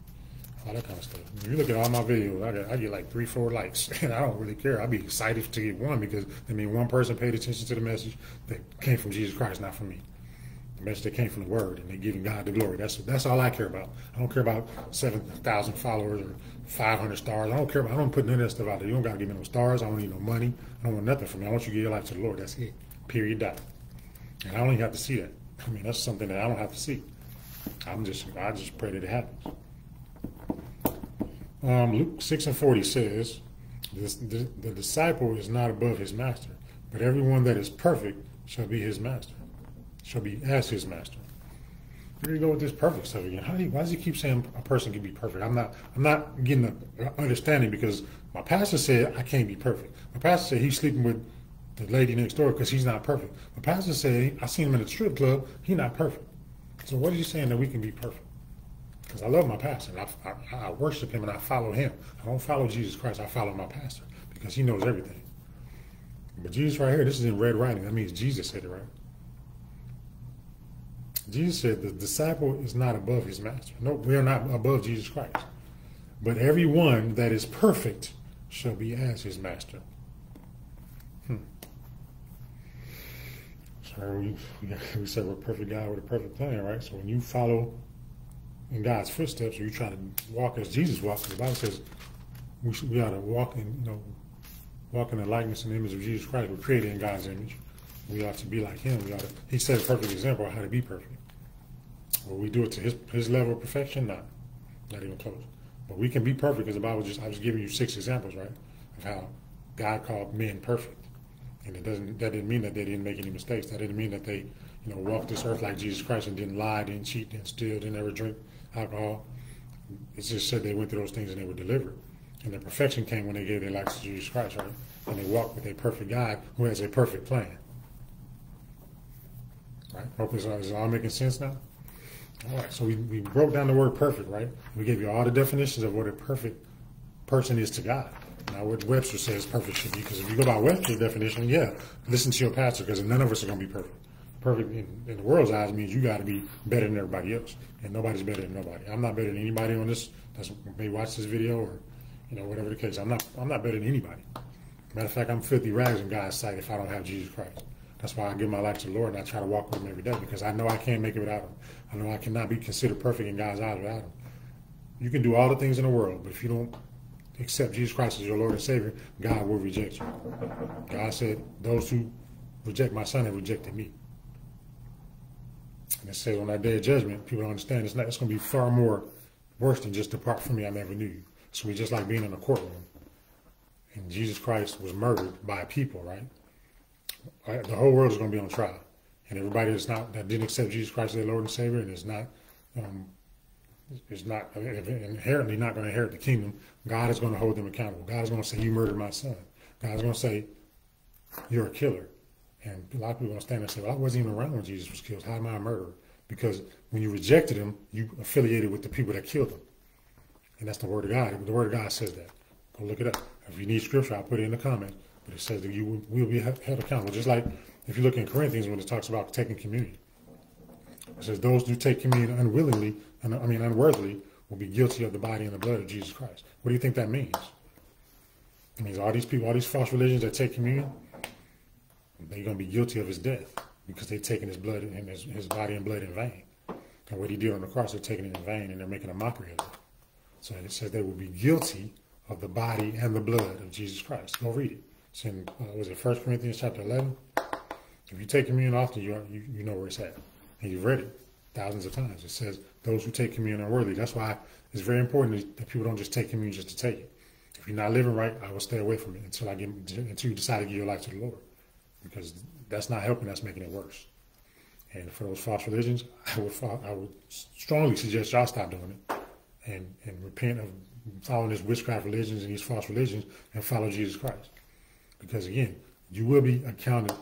all that kind of stuff. If you look at all my videos, I get I get like three, four likes, and I don't really care. I'd be excited to get one because I mean one person paid attention to the message that came from Jesus Christ, not from me. The message that came from the Word, and they're giving God the glory. That's that's all I care about. I don't care about seven thousand followers or five hundred stars. I don't care about. I don't put none of that stuff out there. You don't gotta give me no stars. I don't need no money. I don't want nothing from me. I want you to give your life to the Lord. That's it. Period. Dot. And I don't even have to see that. I mean, that's something that I don't have to see. I'm just, I just pray that it happens. Um, Luke 6 and 40 says, the, the, the disciple is not above his master, but everyone that is perfect shall be his master, shall be as his master. Here you go with this perfect stuff again. How do you, why does he keep saying a person can be perfect? I'm not, I'm not getting the understanding because my pastor said I can't be perfect. My pastor said he's sleeping with the lady next door because he's not perfect. My pastor said I seen him in a strip club. He's not perfect. So what is he saying that we can be perfect? Because I love my pastor. I, I, I, worship him and I follow him. I don't follow Jesus Christ. I follow my pastor because he knows everything. But Jesus right here, this is in red writing. That means Jesus said it right. Jesus said the disciple is not above his master. No, we are not above Jesus Christ. But everyone that is perfect shall be as his master. Hmm. So we, we said we're a perfect God with a perfect plan, right? So when you follow in God's footsteps, or you try to walk as Jesus walked, the Bible says we, should, we ought to walk in, you know, walk in the likeness and image of Jesus Christ. We're created in God's image. We ought to be like Him. We ought to, He set a perfect example of how to be perfect. Will we do it to His His level of perfection? Not, not even close. But we can be perfect because the Bible just I was giving you six examples, right, of how God called men perfect. And it doesn't that didn't mean that they didn't make any mistakes. That didn't mean that they, you know, walked this earth like Jesus Christ and didn't lie, didn't cheat, didn't steal, didn't ever drink alcohol. It just said they went through those things and they were delivered. And their perfection came when they gave their lives to Jesus Christ, right? And they walked with a perfect God who has a perfect plan. Right? Hope this is all making sense now? All right, so we, we broke down the word perfect, right? We gave you all the definitions of what a perfect person is to God. Now, what Webster says perfect should be, because if you go by Webster's definition, yeah, listen to your pastor, because none of us are going to be perfect. Perfect in, in the world's eyes means you got to be better than everybody else, and nobody's better than nobody. I'm not better than anybody on this that's may watch this video or, you know, whatever the case. I'm not. I'm not better than anybody. Matter of fact, I'm filthy rags in God's sight if I don't have Jesus Christ. That's why I give my life to the Lord and I try to walk with Him every day because I know I can't make it without Him. I know I cannot be considered perfect in God's eyes without Him. You can do all the things in the world, but if you don't accept Jesus Christ as your Lord and Savior, God will reject you. God said, Those who reject my Son have rejected me. And it says on that day of judgment, people don't understand it's not it's gonna be far more worse than just depart from me, I never knew you. It's gonna just like being in a courtroom. And Jesus Christ was murdered by people, right? The whole world is gonna be on trial. And everybody that's not that didn't accept Jesus Christ as their Lord and Savior and is not um, is not inherently not going to inherit the kingdom. God is going to hold them accountable. God is going to say, "You murdered my son." God is going to say, "You're a killer." And a lot of people are going to stand there and say, well, I wasn't even around when Jesus was killed. How am I a murderer? Because when you rejected him, you affiliated with the people that killed him. And that's the word of God. The word of God says that. Go look it up. If you need scripture, I'll put it in the comments. But it says that you will be held accountable. Just like if you look in Corinthians when it talks about taking communion. It says those who take communion unwillingly, and I mean unworthily, will be guilty of the body and the blood of Jesus Christ. What do you think that means? It means all these people, all these false religions that take communion, they're going to be guilty of his death because they're taking his blood and his, his body and blood in vain. And what he did on the cross, they're taking it in vain and they're making a mockery of it. So it says they will be guilty of the body and the blood of Jesus Christ. Go read it. It's in, uh, was it 1 Corinthians chapter 11? If you take communion often, you, you, you know where it's at. And you've read it thousands of times. It says, those who take communion are worthy. That's why it's very important that people don't just take communion just to take it. If you're not living right, I will stay away from it until I get until you decide to give your life to the Lord because that's not helping. That's making it worse. And for those false religions, I would I would strongly suggest y'all stop doing it and and repent of following these witchcraft religions and these false religions and follow Jesus Christ. Because again, you will be accounted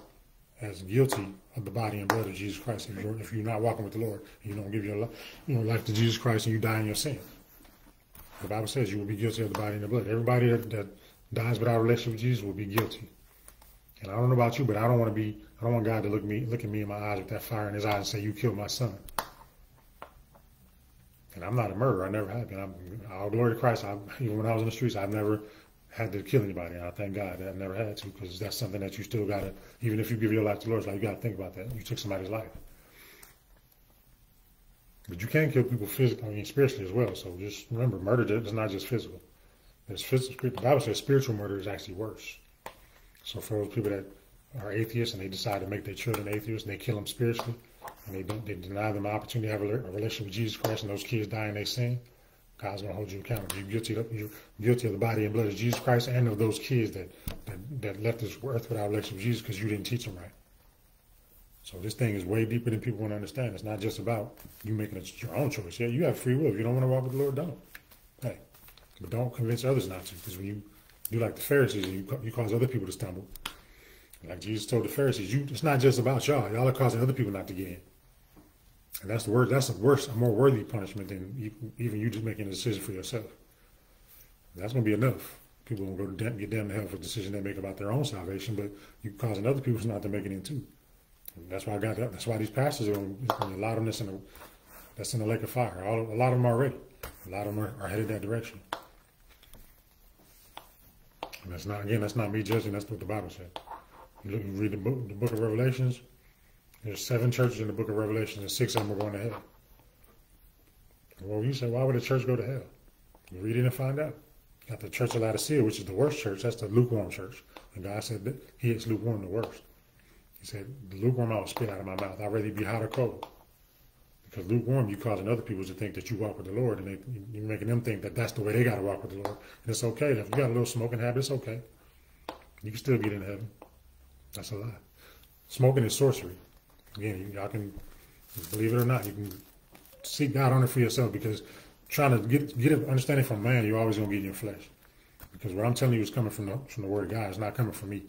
as guilty of the body and blood of Jesus Christ if you're if you're not walking with the Lord and you don't give your life, you know, life to Jesus Christ and you die in your sin. The Bible says you will be guilty of the body and the blood. Everybody that, that dies without a relationship with Jesus will be guilty. And I don't know about you, but I don't want to be. I don't want God to look me, look at me in my eyes with that fire in His eyes and say, "You killed my son." And I'm not a murderer. I never have been. I'm, all glory to Christ. I, even when I was in the streets, I've never had to kill anybody. And I thank God that I never had to because that's something that you still got to, even if you give your life to the Lord, it's like you got to think about that. You took somebody's life. But you can kill people physically, I mean, spiritually as well. So just remember, murder is not just physical. There's physical. The Bible says spiritual murder is actually worse. So for those people that are atheists and they decide to make their children atheists and they kill them spiritually and they they deny them the opportunity to have a, a relationship with Jesus Christ and those kids die in their sin, God's going to hold you accountable. You're guilty, of, you're guilty of the body and blood of Jesus Christ and of those kids that, that, that left this earth without relationship with Jesus because you didn't teach them right. So this thing is way deeper than people want to understand. It's not just about you making it your own choice. Yeah, you have free will. If you don't want to walk with the Lord, don't. Hey, but don't convince others not to. Because when you do like the Pharisees, you you cause other people to stumble. Like Jesus told the Pharisees, you it's not just about y'all. Y'all are causing other people not to get in. And that's the word. That's a worse, a more worthy punishment than even you just making a decision for yourself. That's going to be enough. People will go to damn, get damned to hell for a decision they make about their own salvation, but you're causing other people not to make it in too. And that's why I got that. That's why these pastors are on, a lot of that's in, the, that's in the lake of fire. All, a lot of them already. A lot of them are, are headed that direction. And that's not again. That's not me judging. That's what the Bible said. You look, you read the book, the book of Revelations. There's seven churches in the book of Revelation, and six of them are going to hell. Well, you say, why would a church go to hell? You read it and find out. Got the church of Laodicea, which is the worst church. That's the lukewarm church. And God said that He is lukewarm the worst. He said, the lukewarm I will spit out of my mouth. I'd rather be hot or cold. Because lukewarm, you're causing other people to think that you walk with the Lord, and they, you're making them think that that's the way they got to walk with the Lord. And it's okay. If you got a little smoking habit, it's okay. You can still get in heaven. That's a lie. Smoking is sorcery. Again, y'all can believe it or not, you can seek God on it for yourself because trying to get get an understanding from man, you're always gonna get in your flesh. Because what I'm telling you is coming from the from the word of God. It's not coming from me.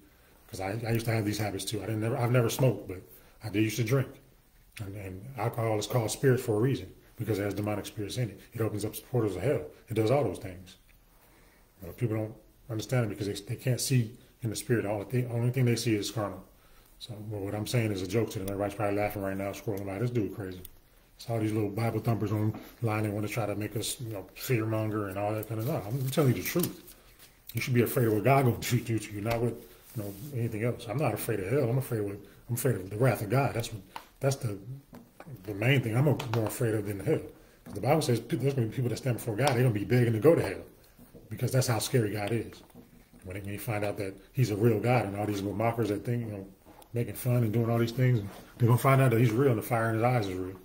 Because I, I used to have these habits too. I didn't never I've never smoked, but I did used to drink. And, and alcohol is called spirit for a reason because it has demonic spirits in it. It opens up portals of hell. It does all those things. People don't understand it because they, they can't see in the spirit. All the only thing they see is carnal. So well, what I'm saying is a joke to them. Everybody's probably laughing right now, scrolling by. This dude crazy. It's all these little Bible thumpers online. They want to try to make us, you know, fear monger and all that kind of stuff. I'm telling you the truth. You should be afraid of what God going to do to you, not what you know anything else. I'm not afraid of hell. I'm afraid of what, I'm afraid of the wrath of God. That's what that's the the main thing I'm more afraid of than hell. The Bible says there's going to be people that stand before God. They're going to be begging to go to hell because that's how scary God is. When, when you find out that He's a real God and all these little mockers that think you know making fun and doing all these things. They're gonna find out that he's real, and the fire in his eyes is real,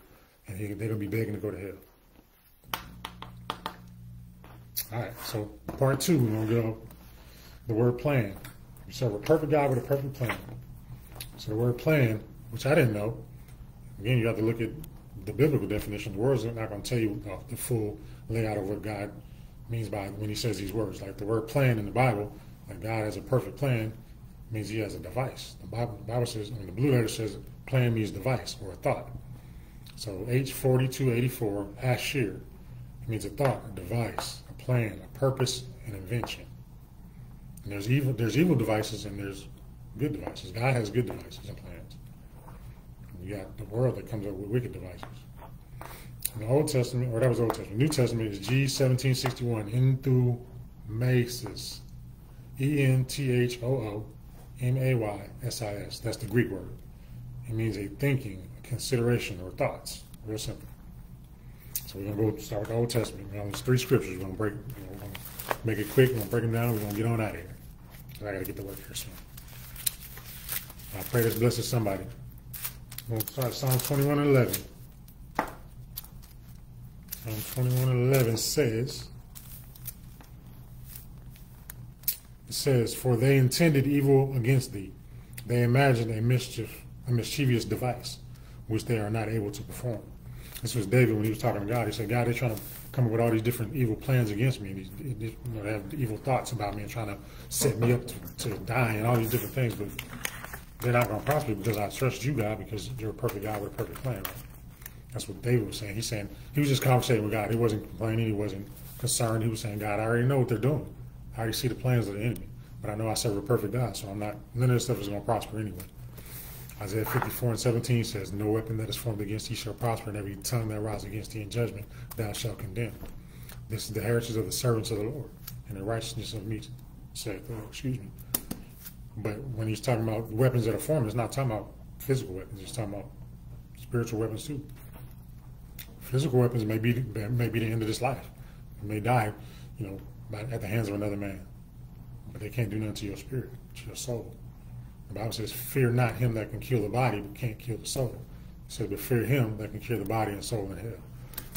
and he, they're gonna be begging to go to hell. All right, so part two, we're gonna go the word plan. We serve a perfect God with a perfect plan. So the word plan, which I didn't know, again, you have to look at the biblical definition. The words are not going to tell you the full layout of what God means by when He says these words. Like the word plan in the Bible, like God has a perfect plan means he has a device. The Bible, the Bible says, I mean, the blue letter says plan means device or a thought. So H4284, Ashir, means a thought, a device, a plan, a purpose, an invention. And there's evil, there's evil devices and there's good devices. God has good devices and plans. And you got the world that comes up with wicked devices. In the Old Testament, or that was Old Testament. New Testament is G1761, enthumasis, E-N-T-H-O-O, M-A-Y-S-I-S. That's the Greek word. It means a thinking, a consideration, or thoughts. Real simple. So we're going to go start with the Old Testament. You know, there's three scriptures. We're to break, you know, we're to make it quick. We're to break them down. We're going to get on out of here. I got to get to work here soon. I pray this blesses somebody. We're to start Psalm 21 and 11. Psalm 21 and 11 says, It says, For they intended evil against thee. They imagined a mischief, a mischievous device, which they are not able to perform. This was David when he was talking to God. He said, God, they're trying to come up with all these different evil plans against me. These, you know, they have evil thoughts about me and trying to set me up to, to die and all these different things. But they're not going to prosper because I trust you, God, because you're a perfect God with a perfect plan. Right? That's what David was saying. He's saying he was just conversating with God. He wasn't complaining. He wasn't concerned. He was saying, God, I already know what they're doing. I already see the plans of the enemy. but I know I serve a perfect God, so I'm not, none of this stuff is going to prosper anyway. Isaiah 54 and 17 says, No weapon that is formed against thee shall prosper, and every tongue that rises against thee in judgment thou shalt condemn. This is the heritage of the servants of the Lord, and the righteousness of me, saith, oh, excuse me. But when he's talking about weapons that are formed, it's not talking about physical weapons, he's talking about spiritual weapons too. Physical weapons may be, may be the end of this life. You may die, you know, at the hands of another man. But they can't do nothing to your spirit, to your soul. The Bible says, fear not him that can kill the body, but can't kill the soul. It says, but fear him that can kill the body and soul in hell.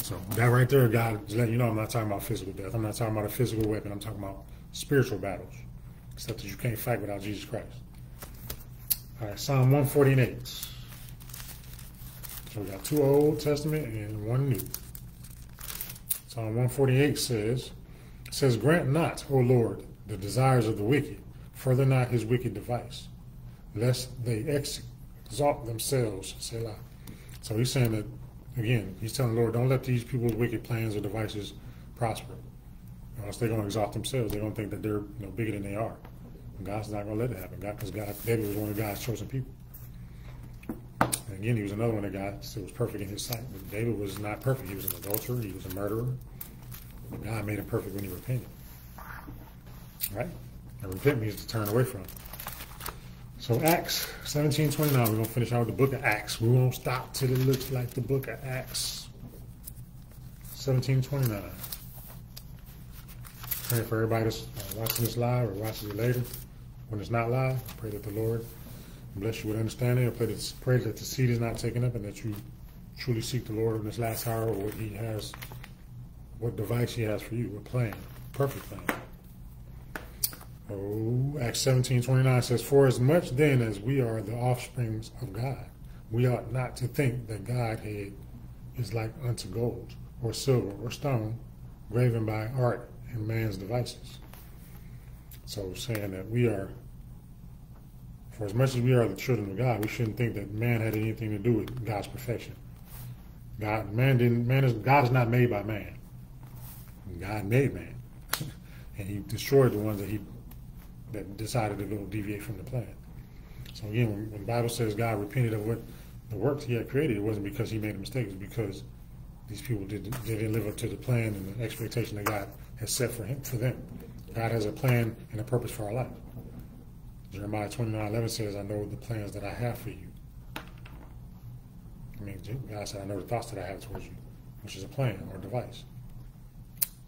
So that right there, God is letting you know I'm not talking about physical death. I'm not talking about a physical weapon. I'm talking about spiritual battles. Except that you can't fight without Jesus Christ. All right, Psalm 148. So we got two Old Testament and one New. Psalm 148 says, says, Grant not, O Lord, the desires of the wicked, further not his wicked device lest they exalt themselves. Selah. So he's saying that, again, he's telling the Lord, don't let these people's wicked plans or devices prosper. Else they're going to exalt themselves. They're going to think that they're you know, bigger than they are. And God's not going to let it happen. God, because God, David was one of God's chosen people. And again, he was another one that God said was perfect in his sight. But David was not perfect. He was an adulterer. He was a murderer. God made him perfect when he repented. Right? And repent means to turn away from. So Acts 1729, we're going to finish out the book of Acts. We won't stop till it looks like the book of Acts. 1729. Pray for everybody that's uh, watching this live or watching it later. When it's not live, pray that the Lord bless you with understanding. I pray that, pray that the seed is not taken up and that you truly seek the Lord in this last hour or what he has, what device he has for you, what plan, perfect plan. Oh, Acts 17, 29 says, For as much then as we are the offsprings of God, we ought not to think that Godhead is like unto gold, or silver, or stone, graven by art and man's devices. So saying that we are, for as much as we are the children of God, we shouldn't think that man had anything to do with God's perfection. God, man didn't, man is, God is not made by man. God made man. and he destroyed the ones that he that decided to go deviate from the plan. So again, when, when the Bible says God repented of what the works He had created, it wasn't because He made a mistake. It's because these people did, they didn't live up to the plan and the expectation that God has set for him for them. God has a plan and a purpose for our life. Jeremiah 29, 11 says, I know the plans that I have for you. I mean, God said, I know the thoughts that I have towards you, which is a plan or a device.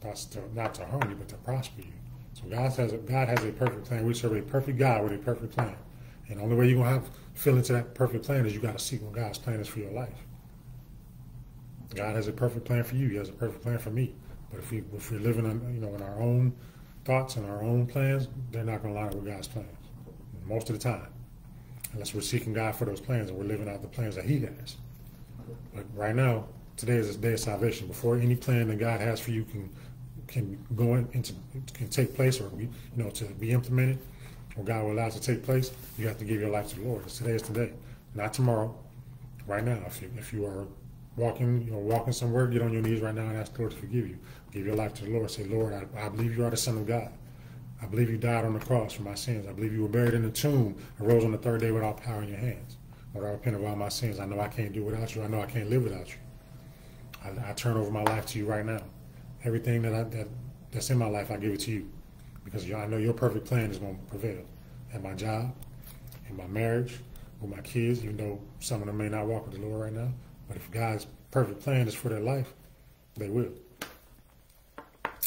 Thoughts to, not to harm you, but to prosper you. So God has a, God has a perfect plan. We serve a perfect God with a perfect plan. And the only way you're gonna have fill into that perfect plan is you got to see what God's plan is for your life. God has a perfect plan for you. He has a perfect plan for me. But if we if we're living on you know in our own thoughts and our own plans, they're not to line up with God's plans most of the time, unless we're seeking God for those plans and we're living out the plans that He has. But right now, today is a day of salvation. Before any plan that God has for you can can go into can take place or you know to be implemented or God will allow it to take place, you have to give your life to the Lord. Today is today, not tomorrow. Right now, if you, if you are walking, you know, walking somewhere, get on your knees right now and ask the Lord to forgive you. Give your life to the Lord. Say, Lord, I, I believe you are the Son of God. I believe you died on the cross for my sins. I believe you were buried in the tomb and rose on the third day without power in your hands. Lord, I repent of all my sins. I know I can't do without you. I know I can't live without you. I, I turn over my life to you right now everything that I that that's in my life, I give it to you because I know your perfect plan is going to prevail at my job, in my marriage, with my kids. Even though some of them may not walk with the Lord right now, but if God's perfect plan is for their life, they will.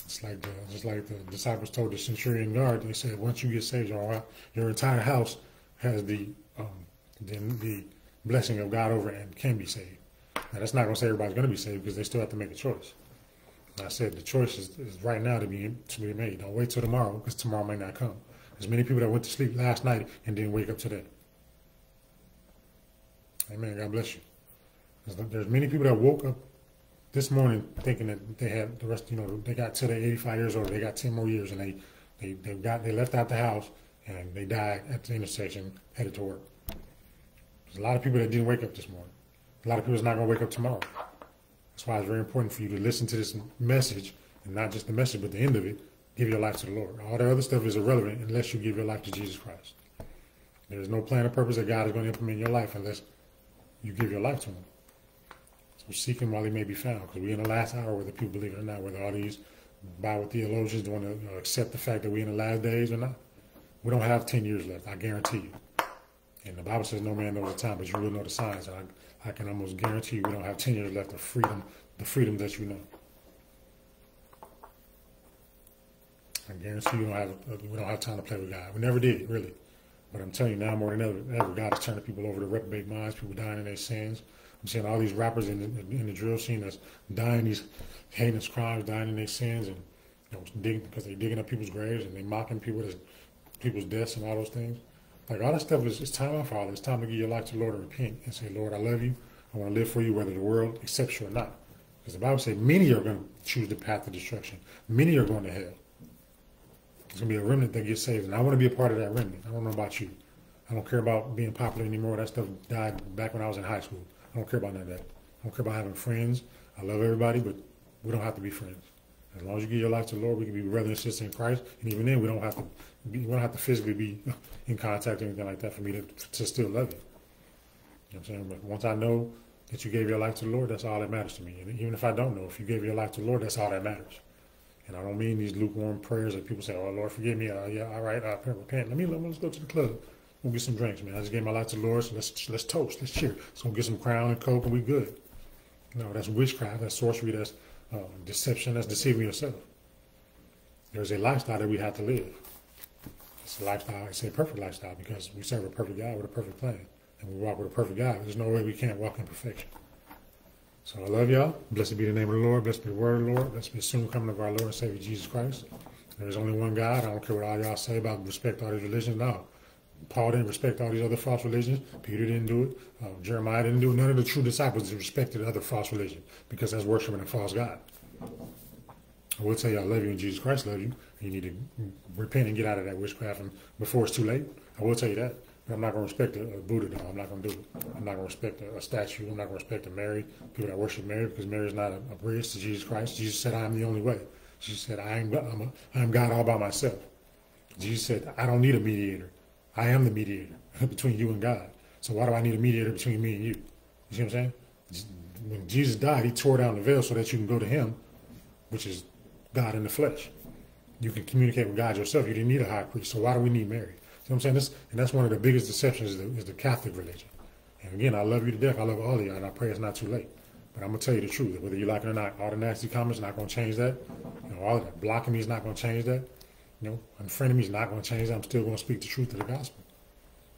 It's like the, just like the disciples told the centurion guard. They said, once you get saved, your your entire house has the um, the, the blessing of God over and can be saved. Now that's not going to say everybody's going to be saved because they still have to make a choice. I said the choice is, is, right now to be to be made. Don't wait till tomorrow because tomorrow may not come. There's many people that went to sleep last night and didn't wake up today. Amen. God bless you. There's many people that woke up this morning thinking that they had the rest. You know, they got to their 85 years old. They got 10 more years, and they they they got they left out the house and they died at the intersection headed to work. There's a lot of people that didn't wake up this morning. A lot of people is not going to wake up tomorrow. That's why it's very important for you to listen to this message, and not just the message, but the end of it, give your life to the Lord. All the other stuff is irrelevant unless you give your life to Jesus Christ. There is no plan or purpose that God is going to implement in your life unless you give your life to Him. So seek Him while He may be found, because we're in the last hour, whether people believe it or not, whether all these Bible theologians want to uh, accept the fact that we're in the last days or not. We don't have 10 years left, I guarantee you. And the Bible says no man knows the time, but you will know the signs. And I, I can almost guarantee you we don't have 10 years left of freedom, the freedom that you know. I guarantee you don't have, we don't have time to play with God. We never did, really. But I'm telling you now more than ever, ever God is turning people over to reprobate minds, people dying in their sins. I'm seeing all these rappers in the, in the drill scene that's dying these heinous crimes, dying in their sins, and you know, digging, because they're digging up people's graves and they're mocking people, people's deaths and all those things. Like all that stuff is it's time for all. It's time to give your life to the Lord and repent and say, Lord, I love you. I want to live for you, whether the world accepts you or not. Because the Bible says many are going to choose the path of destruction. Many are going to hell. There's going to be a remnant that gets saved, and I want to be a part of that remnant. I don't know about you. I don't care about being popular anymore. That stuff died back when I was in high school. I don't care about none of that. I don't care about having friends. I love everybody, but we don't have to be friends. As long as you give your life to the Lord, we can be brothers and sisters in Christ. And even then, we don't have to we don't have to physically be in contact or anything like that for me to, to still love you. You know what I'm saying? But once I know that you gave your life to the Lord, that's all that matters to me. And even if I don't know, if you gave your life to the Lord, that's all that matters. And I don't mean these lukewarm prayers that people say, "Oh Lord, forgive me." Uh, yeah, all right, I repent. Let me let's go to the club. We'll get some drinks, man. I just gave my life to the Lord, so let's let's toast, let's cheer. So we'll get some crown and coke, and we good. No, that's witchcraft, that's sorcery, that's uh, deception, that's deceiving yourself. There's a lifestyle that we have to live. It's a lifestyle, it's a perfect lifestyle because we serve a perfect God with a perfect plan. And we walk with a perfect God. There's no way we can't walk in perfection. So I love y'all. Blessed be the name of the Lord. Blessed be the word of the Lord. Blessed be the soon coming of our Lord and Savior Jesus Christ. There's only one God. I don't care what all y'all say about respect all these religions. No. Paul didn't respect all these other false religions. Peter didn't do it. Uh, Jeremiah didn't do it. None of the true disciples respected other false religions because that's worshiping a false God. I will tell you I love you and Jesus Christ love you. You need to repent and get out of that witchcraft and before it's too late. I will tell you that. I'm not going to respect a, a Buddha doll. I'm not going to do it. I'm not going to respect a, a, statue. I'm not going to respect a Mary, people that worship Mary, because Mary is not a, a bridge to Jesus Christ. Jesus said, I am the only way. Jesus said, I am, I'm, a, I am God all by myself. Jesus said, I don't need a mediator. I am the mediator between you and God. So why do I need a mediator between me and you? You see what I'm saying? When Jesus died, he tore down the veil so that you can go to him, which is God in the flesh. You can communicate with God yourself. You didn't need a high priest. So why do we need Mary? See what I'm saying? This, and that's one of the biggest deceptions is the, is the Catholic religion. And again, I love you to death. I love all of you, and I pray it's not too late. But I'm gonna tell you the truth. Whether you like it or not, all the nasty comments not gonna change that. You know, all of that blocking me is not gonna change that. You know, unfriending me is not gonna change that. I'm still gonna speak the truth of the gospel.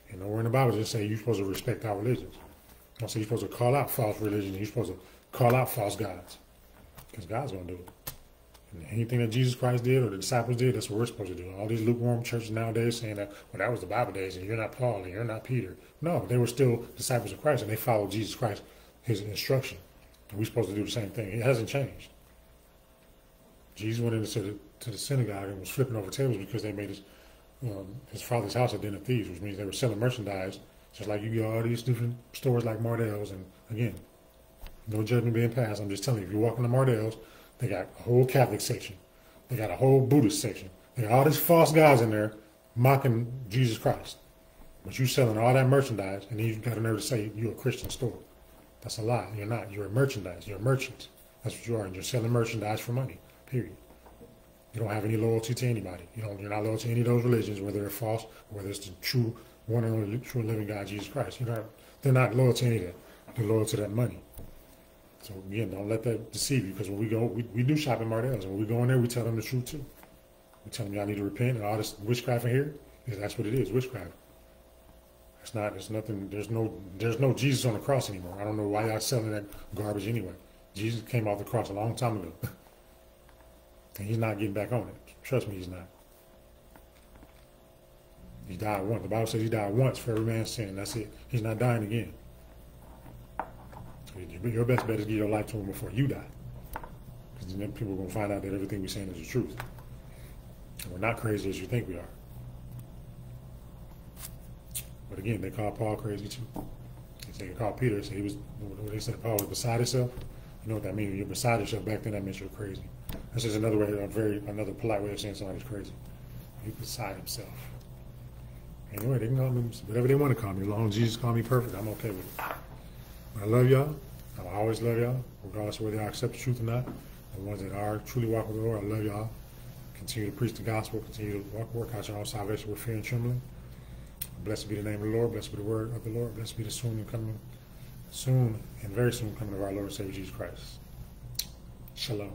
And nowhere in the Bible just say you're supposed to respect our religions. Don't say you're supposed to call out false religions. You're supposed to call out false gods, because God's gonna do it. And anything that Jesus Christ did or the disciples did, that's what we're supposed to do. All these lukewarm churches nowadays saying that, well, that was the Bible days, and you're not Paul, and you're not Peter. No, they were still disciples of Christ, and they followed Jesus Christ, his instruction. And we're supposed to do the same thing. It hasn't changed. Jesus went into the, to the synagogue and was flipping over tables because they made his um, his father's house a den of thieves, which means they were selling merchandise, just like you go all these different stores like Mardel's. And again, no judgment being passed. I'm just telling you, if you walk into Mardel's, they got a whole Catholic section. They got a whole Buddhist section. They got all these false guys in there mocking Jesus Christ. But you selling all that merchandise, and then you got a nerve to say you're a Christian store. That's a lie. You're not. You're a merchandise. You're a merchant. That's what you are. And you're selling merchandise for money. Period. You don't have any loyalty to anybody. You don't. You're not loyal to any of those religions, whether they're false or whether it's the true one and only true living God, Jesus Christ. You're not. They're not loyal to any of that. They're loyal to that money. So again, don't let that deceive you because when we go, we, we do shop in Mardel's. And when we go in there, we tell them the truth too. We tell them y'all need to repent and all this witchcraft in here. That's what it is, witchcraft. It's not. It's nothing. There's no. There's no Jesus on the cross anymore. I don't know why y'all selling that garbage anyway. Jesus came off the cross a long time ago, and he's not getting back on it. Trust me, he's not. He died once. The Bible says he died once for every man's sin. That's it. He's not dying again. Your best bet is give your life to him before you die. Because then people are going to find out that everything we're saying is the truth. And we're not crazy as you think we are. But again, they call Paul crazy too. They call Peter, so he was, they said, Paul was beside himself. You know what that means? You're beside yourself. Back then, that meant you're crazy. That's just another way, a very another polite way of saying somebody's crazy. He's beside himself. Anyway, they can call me whatever they want to call me. As long as Jesus call me perfect, I'm okay with it. I love y'all. I always love y'all, regardless of whether I accept the truth or not. The ones that are truly walking with the Lord, I love y'all. Continue to preach the gospel. Continue to walk, work out your own salvation with fear and trembling. Blessed be the name of the Lord. Blessed be the word of the Lord. Blessed be the soon coming, soon and very soon coming of our Lord and Savior Jesus Christ. Shalom.